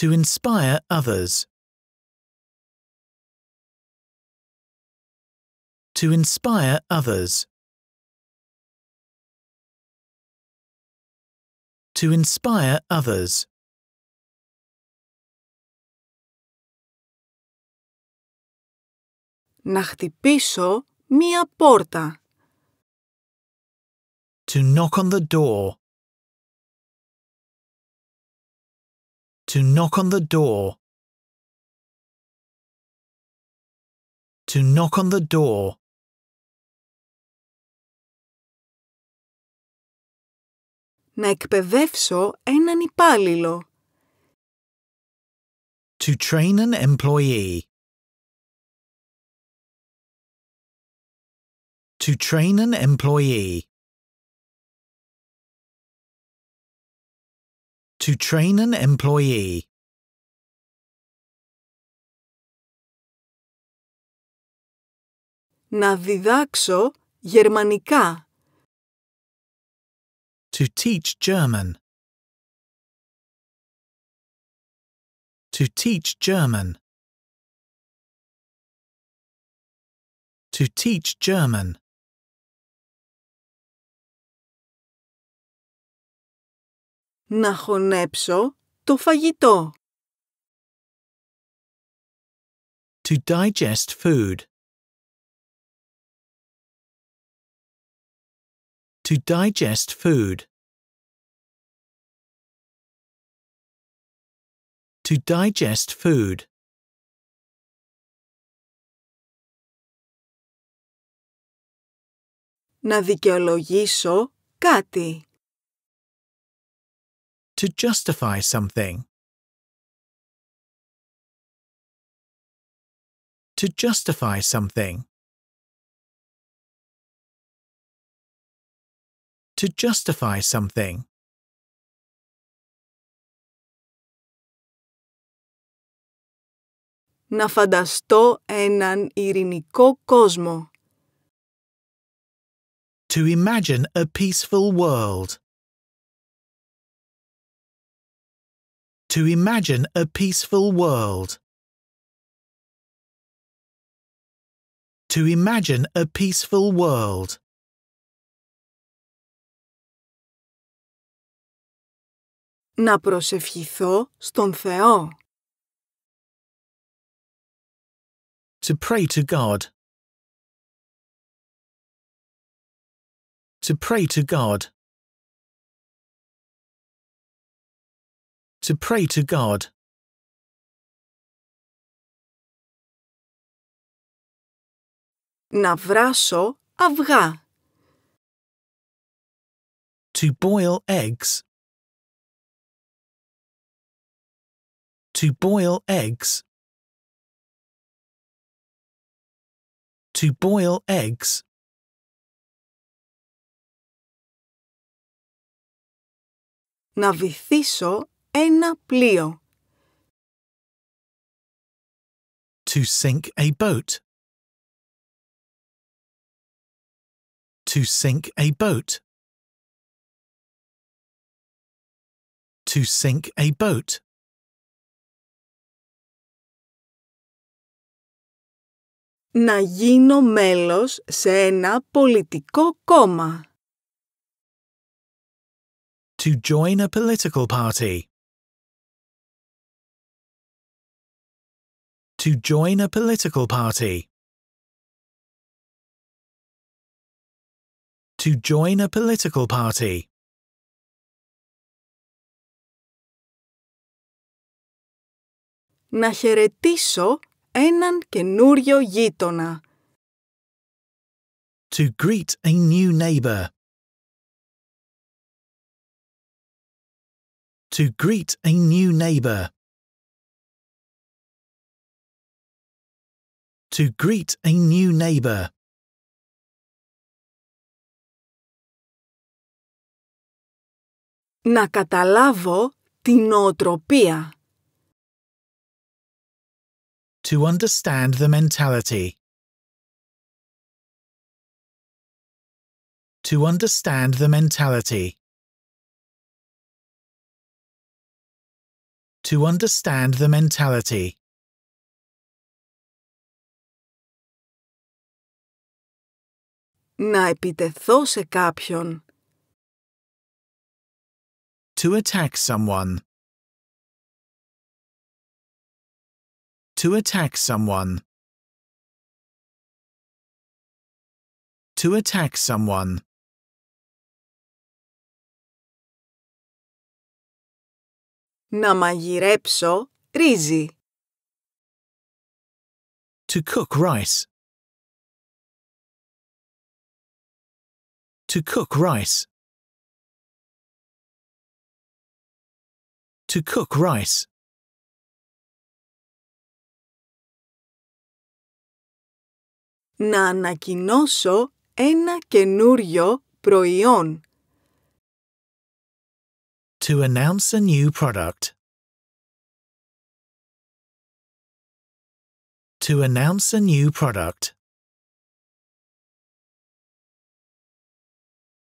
To inspire others. To inspire others. To inspire others. Να χτυπήσω μία πόρτα. To knock on the door. To knock on the door. To knock on the door. Να εκπαιδεύσω έναν υπάλληλο. To train an employee. To train an employee. To train an employee. Να διδάξω γερμανικά. To teach German. To teach German. To teach German. Να χωνέψω το φαγητό. To digest food. To digest food. To digest food. Να δικαιολογήσω κάτι. To justify something. To justify something. To justify something. Να φανταστώ έναν ειρηνικό κόσμο. To imagine a peaceful world. To imagine a peaceful world. To imagine a peaceful world. Να προσευχηθώ στον Θεό. To pray to God. To pray to God. To pray to God. Να βράσω αυγά. To boil eggs. To boil eggs. To boil eggs. Να βυθίσω ένα πλοίο. To sink a boat. To sink a boat. To sink a boat. Να γίνω μέλος σε ένα πολιτικό κόμμα. To join a political party. To join a political party. To join a political party. Να χαιρετήσω έναν καινούριο γείτονα. To greet a new neighbour. To greet a new neighbour. To greet a new neighbour. Να καταλάβω την νοοτροπία. To understand the mentality. To understand the mentality. To understand the mentality. Να επιτεθώ σε κάποιον. To attack someone. To attack someone. To attack someone. Να μαγειρέψω ρύζι. To cook rice. To cook rice. To cook rice. Να ανακοινώσω ένα καινούριο προϊόν. To announce a new product. To announce a new product.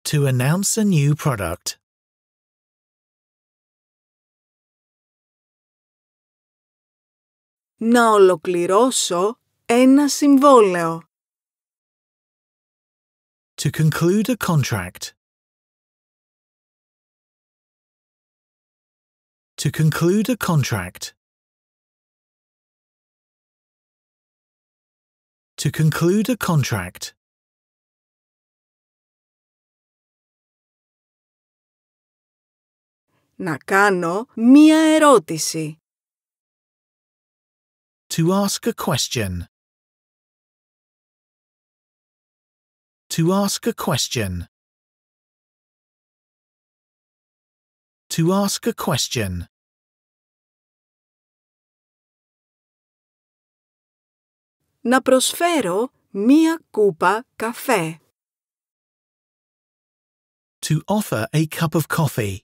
To announce a new product. Να ολοκληρώσω ένα συμβόλαιο. To conclude a contract. To conclude a contract. To conclude a contract. Να κάνω μία ερώτηση. To ask a question. To ask a question. To ask a question. Να προσφέρω μία κούπα καφέ. To offer a cup of coffee.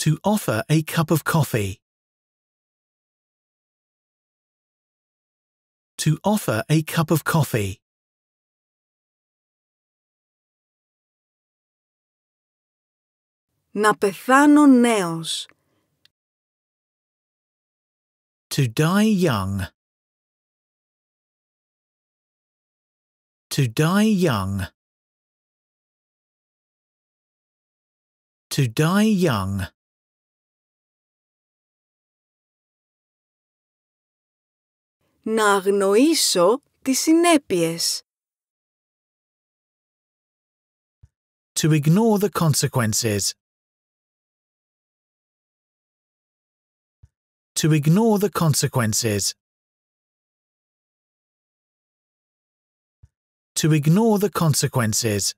To offer a cup of coffee. To offer a cup of coffee. Να πεθάνω νέος. To die young. To die young. To die young. Να αγνοήσω τις συνέπειες. To ignore the consequences. To ignore the consequences. To ignore the consequences.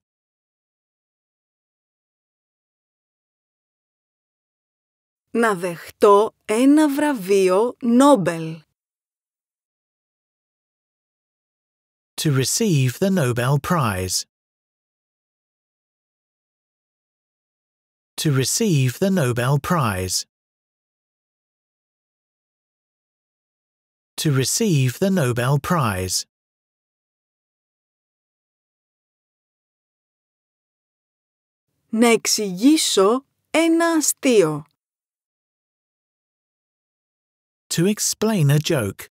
Να δεχτώ ένα βραβείο Νόμπελ. To receive the Nobel Prize. To receive the Nobel Prize. To receive the Nobel Prize. Να εξηγήσω ένα αστείο. To explain a joke.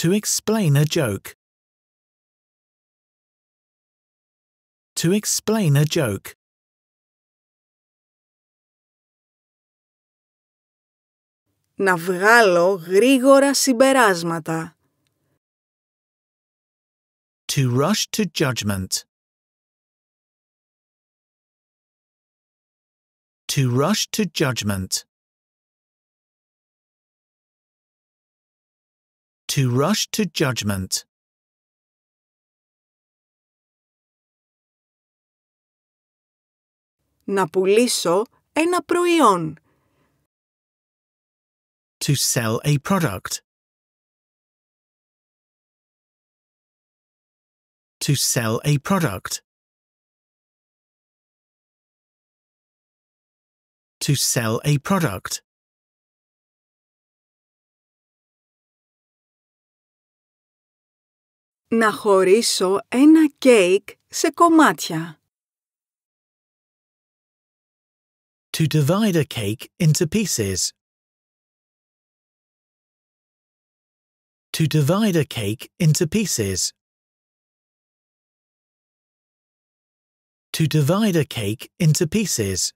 To explain a joke. To explain a joke. Να βγάλω γρήγορα συμπεράσματα. To rush to judgment. To rush to judgment. To rush to judgment. Να πουλήσω ένα προϊόν. To sell a product. To sell a product. To sell a product. Να χωρίσω ένα κέικ σε κομμάτια. To divide a cake into pieces. To divide a cake into pieces. To divide a cake into pieces.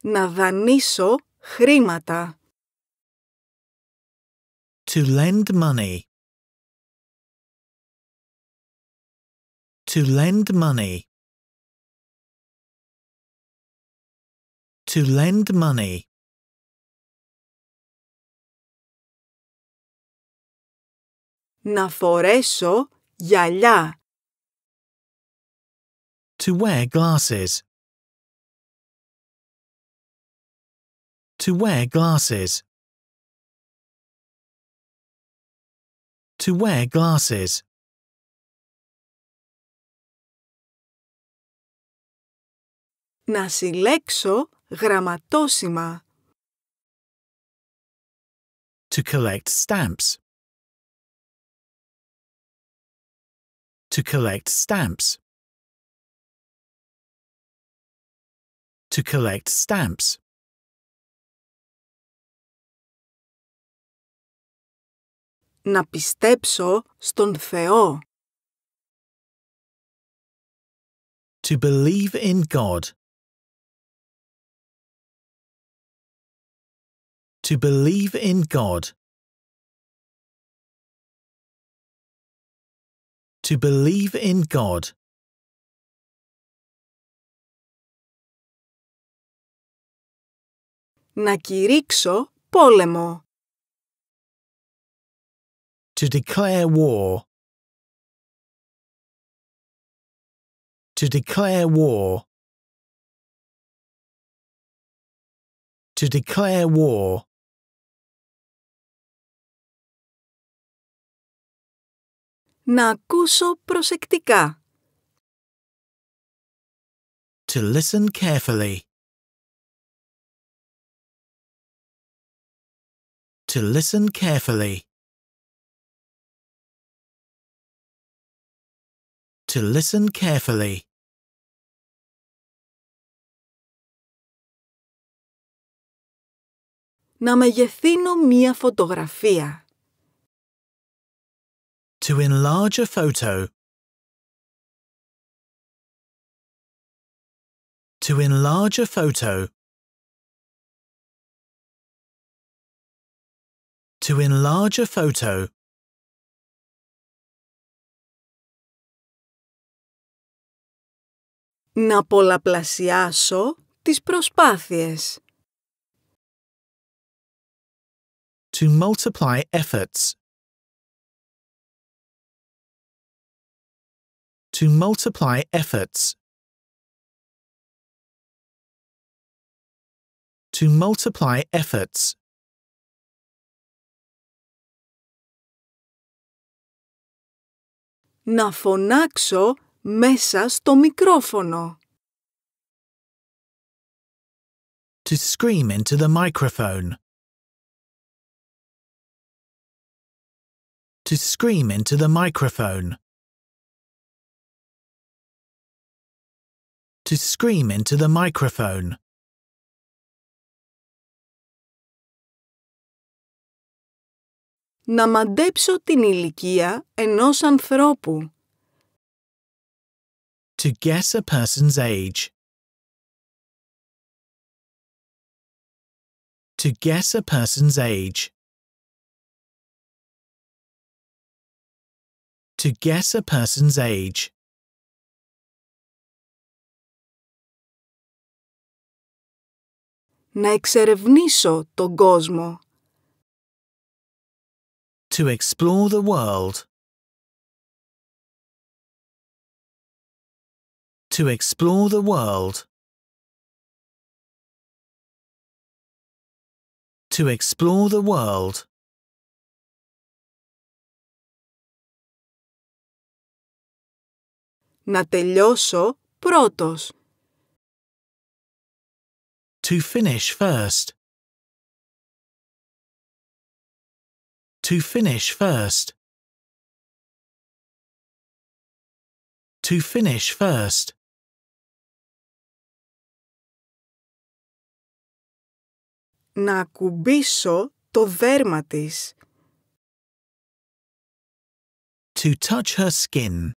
Να δανείσω χρήματα. To lend money. To lend money. To lend money. Να φορέσω γυαλιά. To wear glasses. To wear glasses. To wear glasses. Να συλλέξω γραμματόσημα. To collect stamps. To collect stamps. To collect stamps. Να πιστέψω στον Θεό. To believe in God. To believe in God. To believe in God. Να κηρύξω πόλεμο. To declare war. To declare war. To declare war. Να ακούσω προσεκτικά. To listen carefully. To listen carefully. To listen carefully. Να μεγεθύνω μία φωτογραφία. To enlarge a photo. To enlarge a photo. To enlarge a photo. Να πολλαπλασιάσω τις προσπάθειες. To multiply efforts. To multiply efforts. To multiply efforts. Να φωνάξω μέσα στο μικρόφωνο. To scream into the microphone. To scream into the microphone. To scream into the microphone. Να μαντέψω την ηλικία ενός ανθρώπου. To guess a person's age. To guess a person's age. To guess a person's age. Να εξερευνήσω τον κόσμο. To explore the world. To explore the world. To explore the world. Να τελειώσω πρώτος. To finish first. To finish first. To finish first. Να ακουμπήσω το δέρμα της. To touch her skin.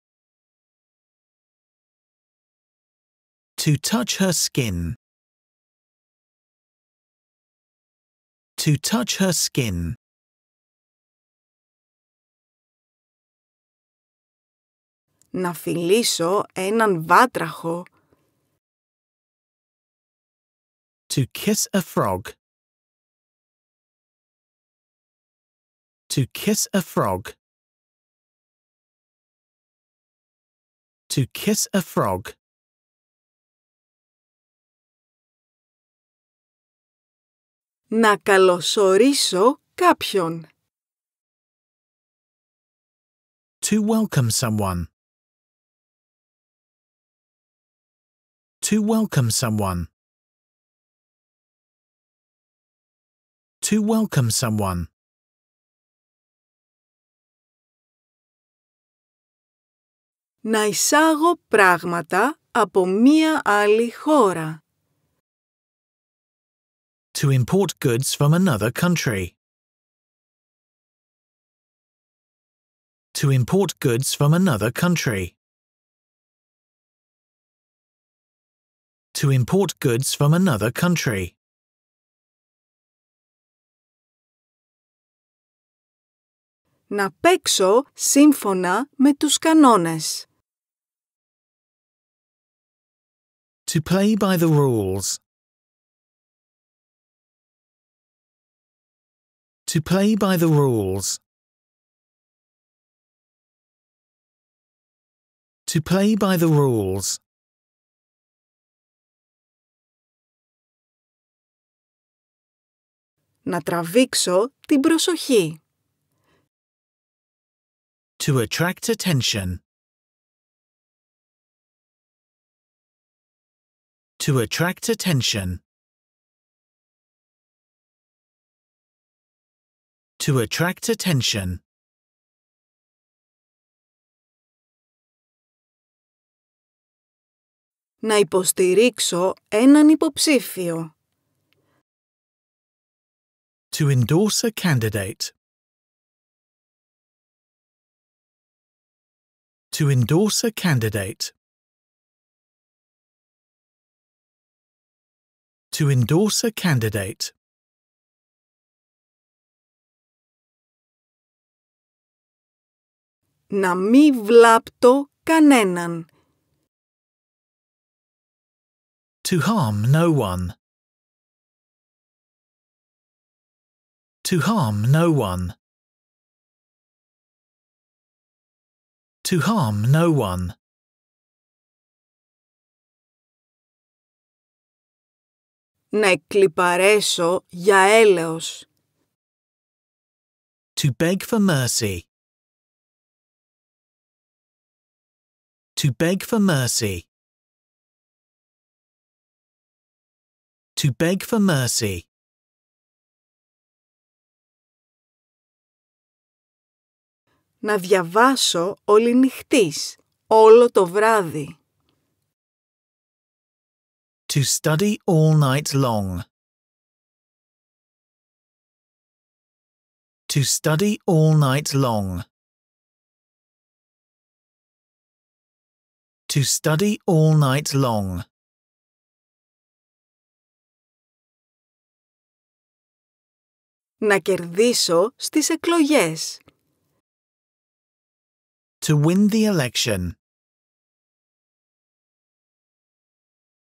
To touch her skin. To touch her skin. Να φιλήσω έναν βάτραχο. To kiss a frog. To kiss a frog. To kiss a frog. Να καλωσορίσω κάποιον. To welcome someone. To welcome someone. To welcome someone. Να εισάγω πράγματα από μία άλλη χώρα. To import goods from another country. To import goods from another country. To import goods from another country. Να παίξω σύμφωνα με τους κανόνες. To play by the rules. To play by the rules. To play by the rules. Να τραβήξω την προσοχή. To attract attention. To attract attention. To attract attention. Να υποστηρίξω έναν υποψήφιο. To endorse a candidate. To endorse a candidate. To endorse a candidate. Να μη βλάπτω κανέναν. To harm no one. To harm no one. To harm no one. Να εκλιπαρέσω για έλεος. To beg for mercy. To beg for mercy. To beg for mercy. Να διαβάσω όλη νυχτής, όλο το βράδυ. To study all night long. To study all night long. To study all night long. Να κερδίσω στις εκλογές. To win the election.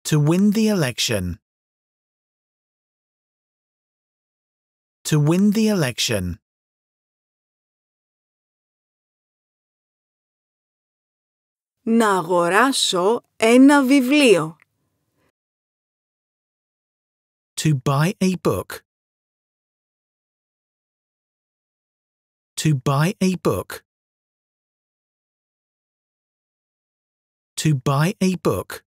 To win the election. To win the election. Να αγοράσω ένα βιβλίο. To buy a book. To buy a book. To buy a book.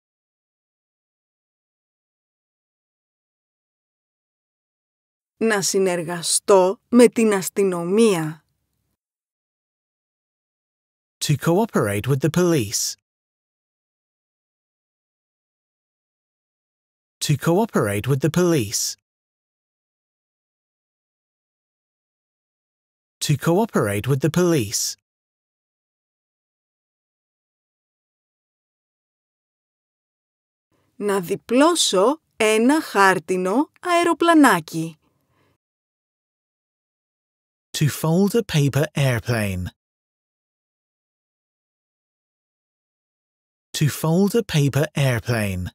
Να συνεργαστώ με την αστυνομία. To cooperate with the police. To cooperate with the police. To cooperate with the police. Να διπλώσω ένα χάρτινο αεροπλανάκι. To fold a paper airplane. To fold a paper airplane.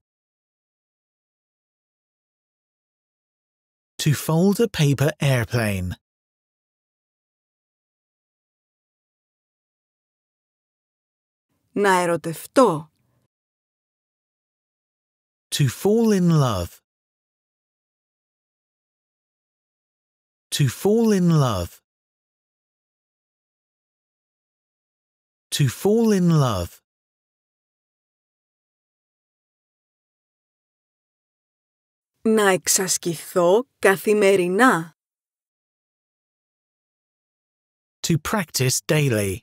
To fold a paper airplane. Να ερωτευτώ. To fall in love. To fall in love. To fall in love. Να εξασκηθώ καθημερινά. To practice daily.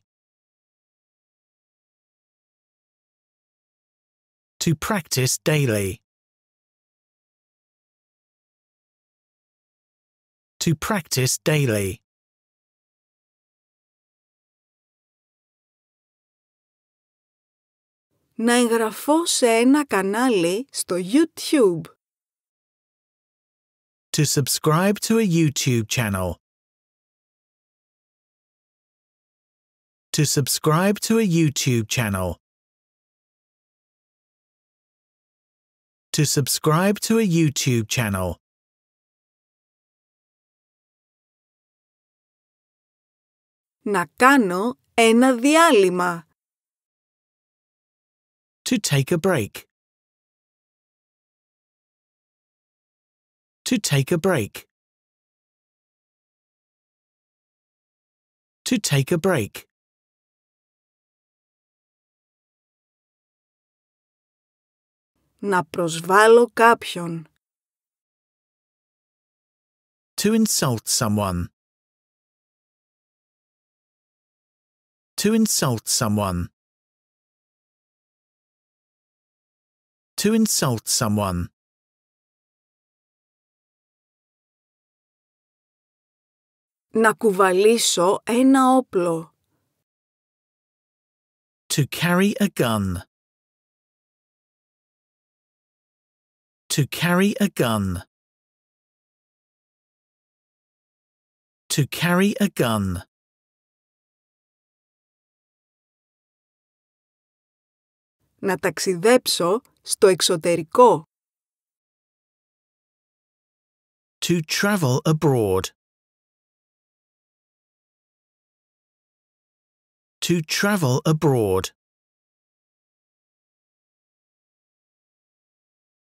To practice daily. To practice daily. Να εγγραφώ σε ένα κανάλι στο YouTube. To subscribe to a YouTube channel. To subscribe to a YouTube channel. To subscribe to a YouTube channel. Να κάνω ένα διάλειμμα. To take a break. To take a break. To take a break. Να προσβάλλω κάποιον. To insult someone. To insult someone. To insult someone. Να κουβαλήσω ένα όπλο. To carry a gun. To carry a gun. To carry a gun. Να ταξιδέψω στο εξωτερικό. To travel abroad. To travel abroad.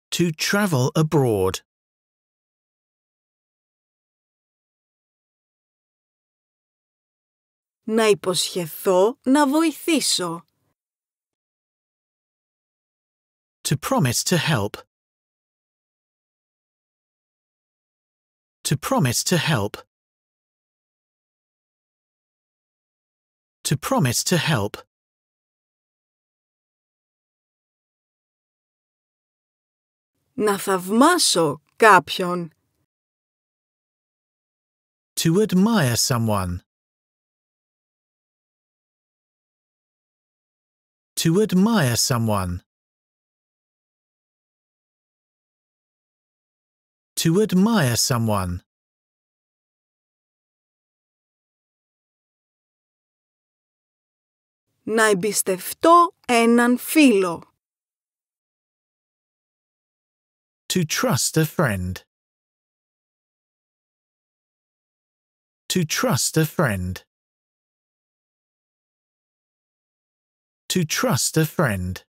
To travel abroad. Να υποσχεθώ να βοηθήσω. To promise to help. To promise to help. To promise to help. Να θαυμάσω κάποιον. To admire someone. To admire someone. To admire someone. Να εμπιστευτώ έναν φίλο. To trust a friend. To trust a friend. To trust a friend.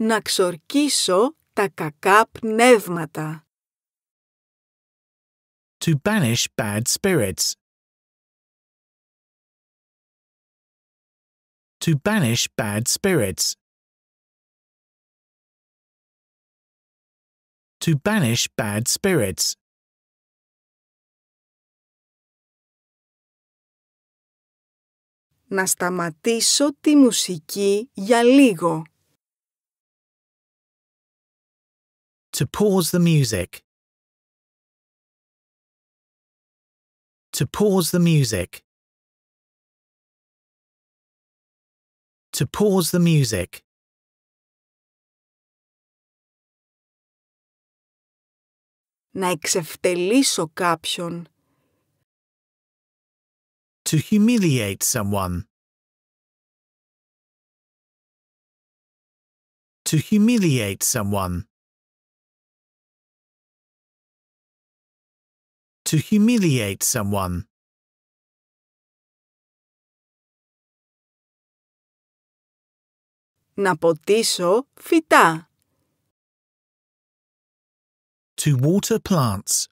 Να ξορκίσω τα κακά πνεύματα. To banish bad spirits. To banish bad spirits. To banish bad spirits. Να σταματήσω τη μουσική για λίγο. To pause the music. To pause the music. To pause the music. Να εξευτελίσω κάποιον. To humiliate someone. To humiliate someone. To humiliate someone. Να ποτίσω φυτά. To water plants.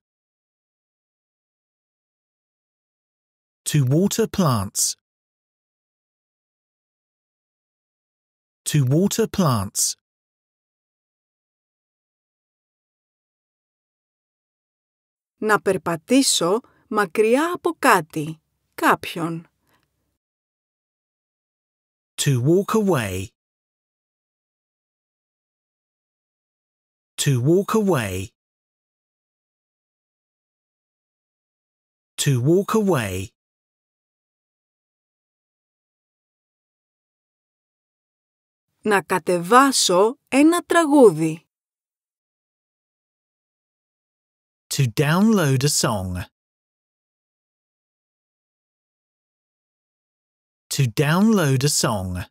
To water plants. To water plants. Να περπατήσω μακριά από κάτι. Κάποιον. To walk away. To walk away. To walk away. Να κατεβάσω ένα τραγούδι. To download a song. To download a song.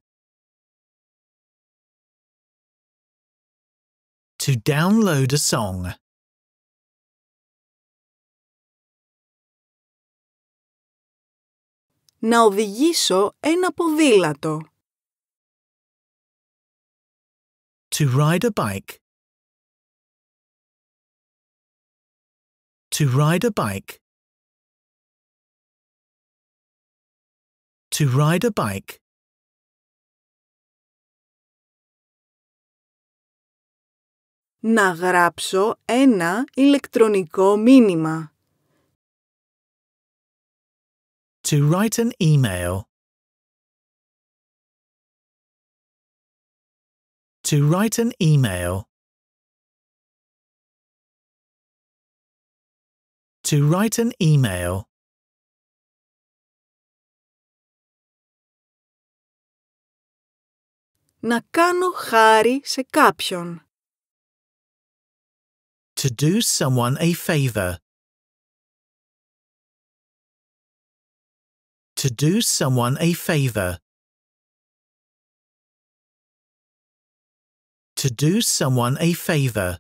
To download a song. Να οδηγήσω ένα ποδήλατο. To ride a bike. To ride a bike. To ride a bike. Να γράψω ένα ηλεκτρονικό μήνυμα. To write an email. To write an email. To write an email. Να κάνω χάρη σε κάποιον. To do someone a favor. To do someone a favor. To do someone a favor.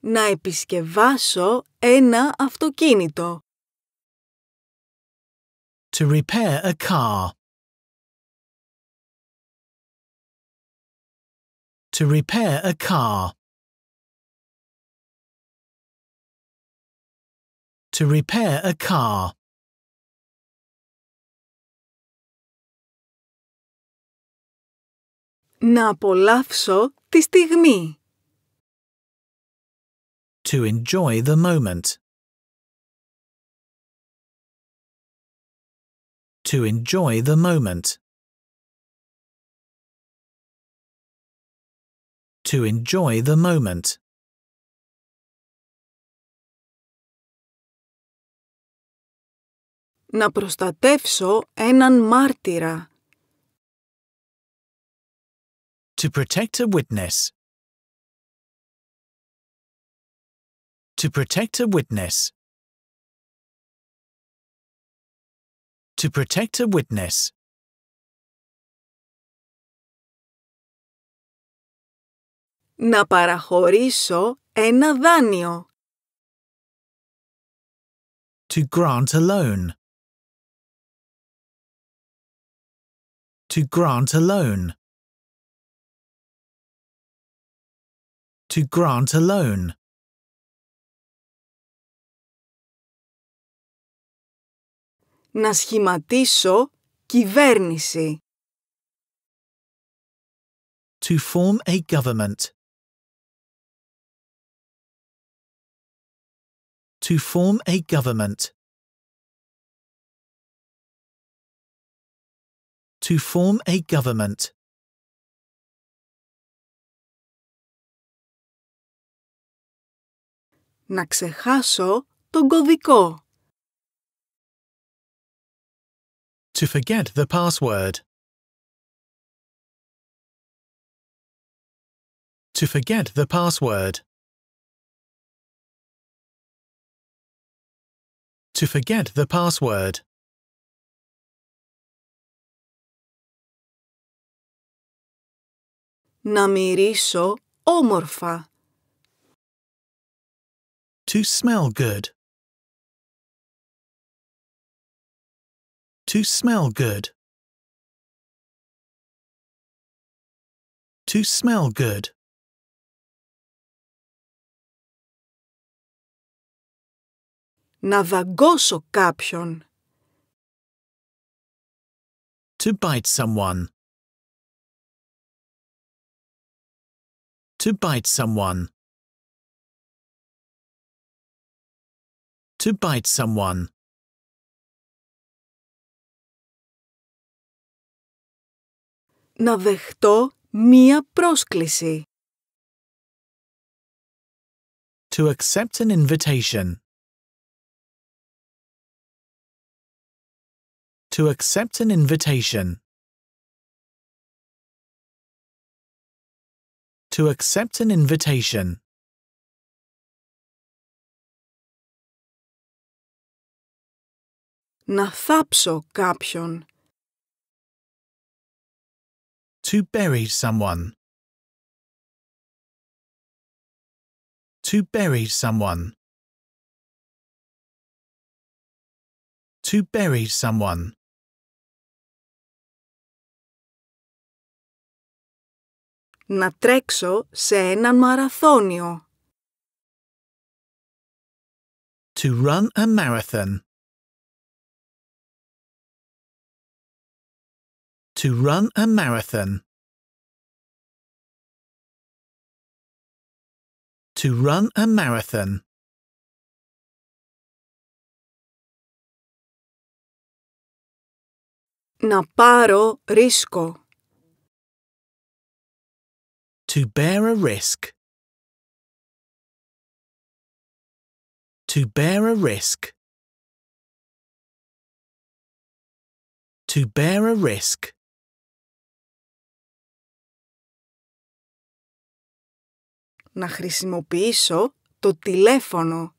Να επισκευάσω ένα αυτοκίνητο. To repair a car. To repair a car. To repair a car. Να απολαύσω τη στιγμή. To enjoy the moment. To enjoy the moment. To enjoy the moment. Να προστατεύσω έναν μάρτυρα. To protect a witness. To protect a witness. To protect a witness. Να παραχωρήσω ένα δάνειο. To grant a loan. To grant a loan. To grant a loan. Να σχηματίσω κυβέρνηση. To form a government. To form a government. To form a government. Να ξεχάσω τον κωδικό. To forget the password. To forget the password. To forget the password. Να μυρίσω όμορφα. To smell good. To smell good. To smell good. Να δαγκώσω κάποιον. To bite someone. To bite someone. To bite someone. Να δεχτώ μία πρόσκληση. To accept an invitation. To accept an invitation. To accept an invitation. Να θάψω κάποιον. To bury someone. To bury someone. To bury someone. Να τρέξω σε έναν μαραθώνιο. To run a marathon. To run a marathon. To run a marathon. Να πάρω ρίσκο. To bear a risk. To bear a risk. To bear a risk. Να χρησιμοποιήσω το τηλέφωνο.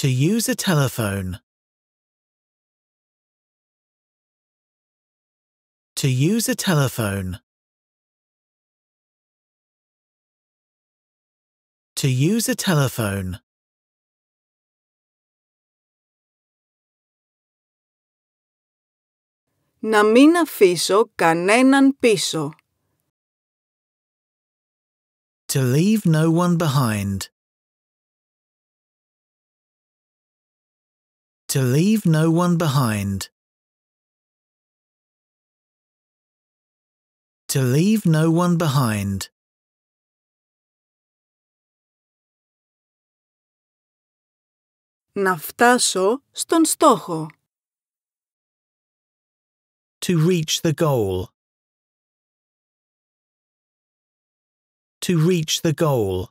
To use a telephone. To use a telephone. To use a telephone. Να μην αφήσω κανέναν πίσω. To leave no one behind. To leave no one behind. To leave no one behind. Να φτάσω στον στόχο. To reach the goal. To reach the goal.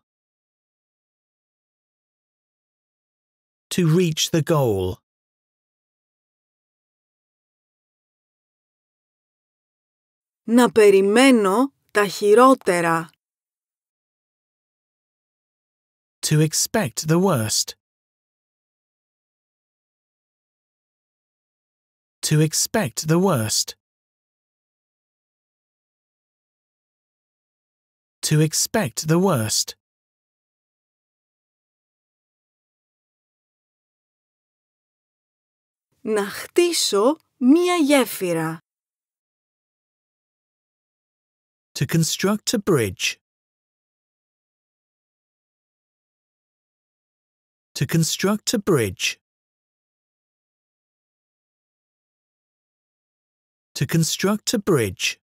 To reach the goal. Να περιμένω τα χειρότερα. To expect the worst. To expect the worst. to expect the worst. Να χτίσω μία γέφυρα. To construct a bridge. To construct a bridge. To construct a bridge.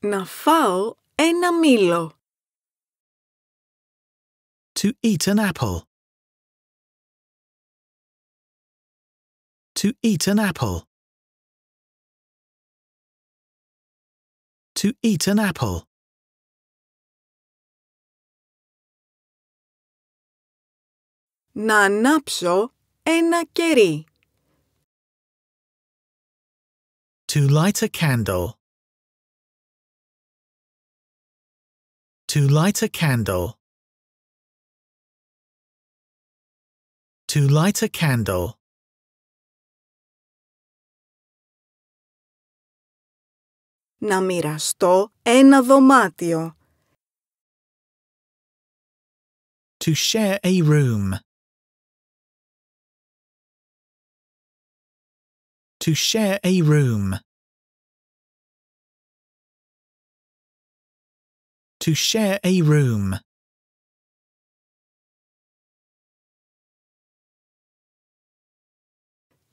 Να φάω ένα μήλο. To eat an apple. To eat an apple. To eat an apple. Να ανάψω ένα κερί. To light a candle. To light a candle. To light a candle. Να μοιραστώ ένα δωμάτιο. To share a room. To share a room. To share a room.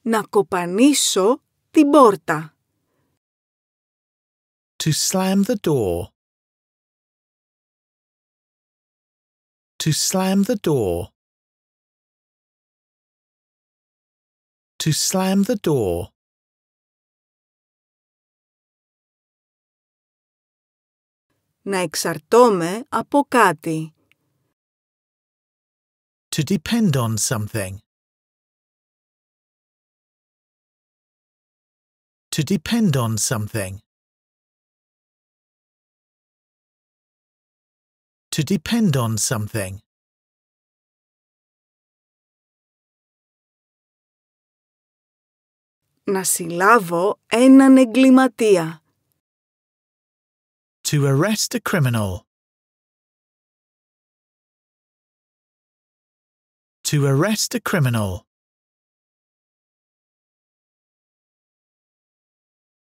Να κοπανίσω την πόρτα. To slam the door. To slam the door. To slam the door. Να εξαρτώμαι από κάτι. To depend on something. To depend on something. To depend on something. Να συλλάβω έναν εγκληματία. To arrest a criminal. To arrest a criminal.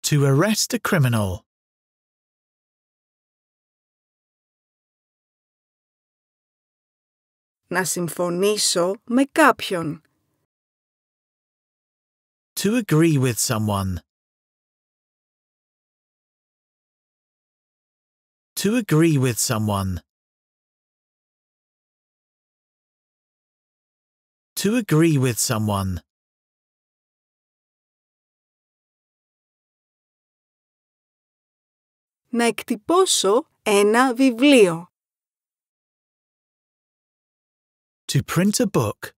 To arrest a criminal. Να συμφωνήσω με κάποιον. To agree with someone. To agree with someone. To agree with someone. Να εκτυπώσω ένα βιβλίο. To print a book.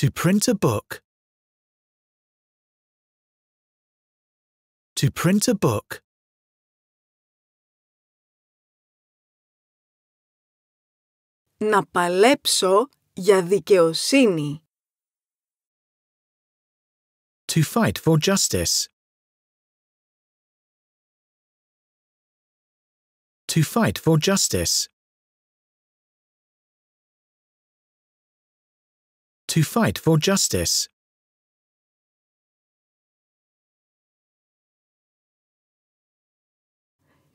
To print a book. To print a book. Να παλέψω για δικαιοσύνη. To fight for justice. To fight for justice. To fight for justice.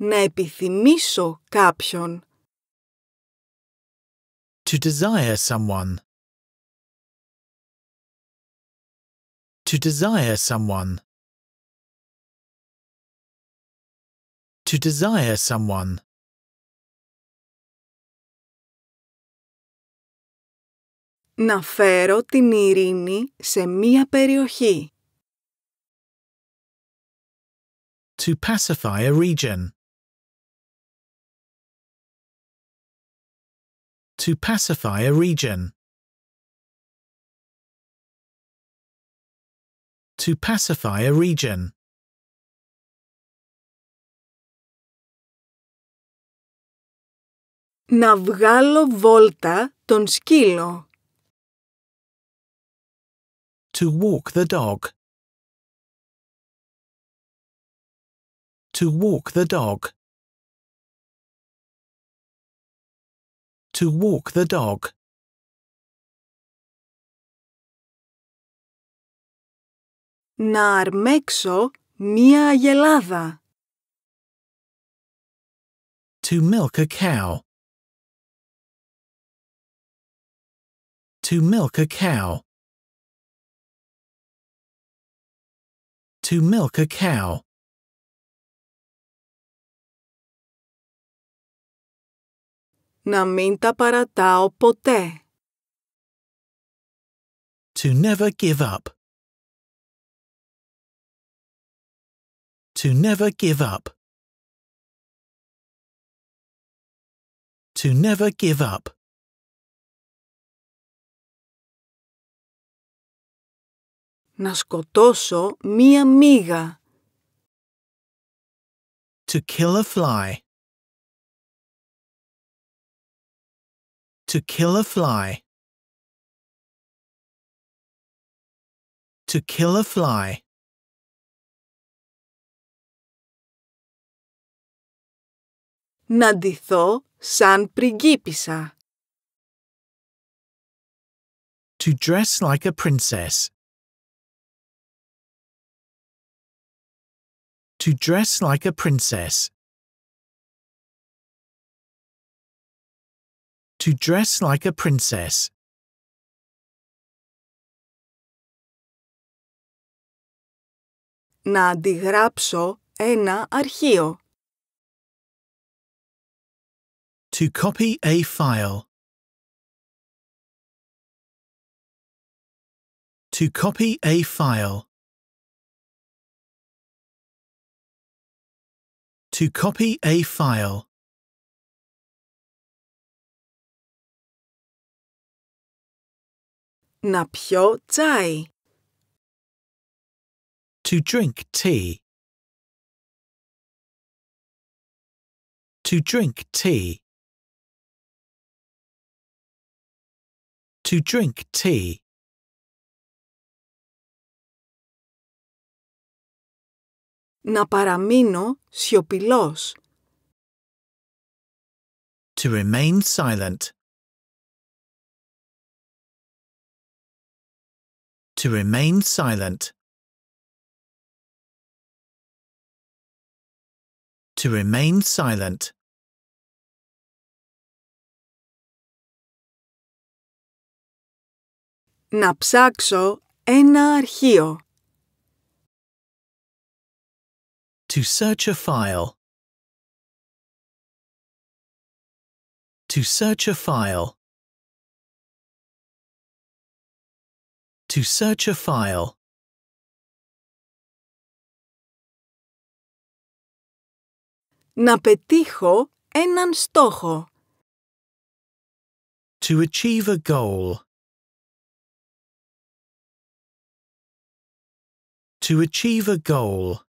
Να επιθυμήσω κάποιον. To desire someone. To desire someone. To desire someone. Να φέρω την ειρήνη σε μία περιοχή. To pacify a region. To pacify a region. To pacify a region. Να βγάλω βόλτα τον σκύλο. To walk the dog. To walk the dog. To walk the dog. Να αρμέξω μία αγελάδα. To milk a cow. To milk a cow. To milk a cow. Να μην τα παρατάω ποτέ. To never give up. To never give up. To never give up. Να σκοτώσω μία μύγα. To kill a fly. To kill a fly. To kill a fly. Να ντυθώ σαν πριγκίπισσα. To dress like a princess. To dress like a princess. To dress like a princess. Να αντιγράψω ένα αρχείο. To copy a file. To copy a file. To copy a file. Να πιω τσάι. To drink tea. To drink tea. To drink tea. Να παραμείνω σιωπηλός. To remain silent. To remain silent. To remain silent. Να ψάξω ένα αρχείο. To search a file. To search a file. To search a file. Να πετύχω έναν στόχο. To achieve a goal. To achieve a goal.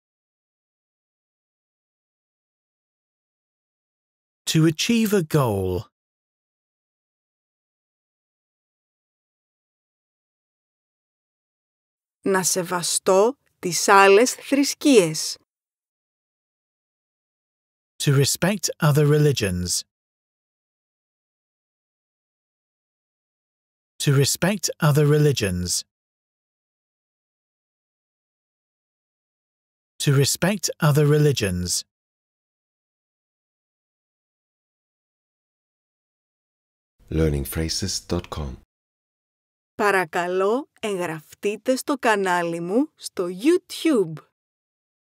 To achieve a goal. Να σεβαστώ τις άλλες θρησκείες. To respect other religions. To respect other religions. To respect other religions. learningphrases.com Παρακαλώ εγγραφτείτε στο κανάλι μου στο YouTube.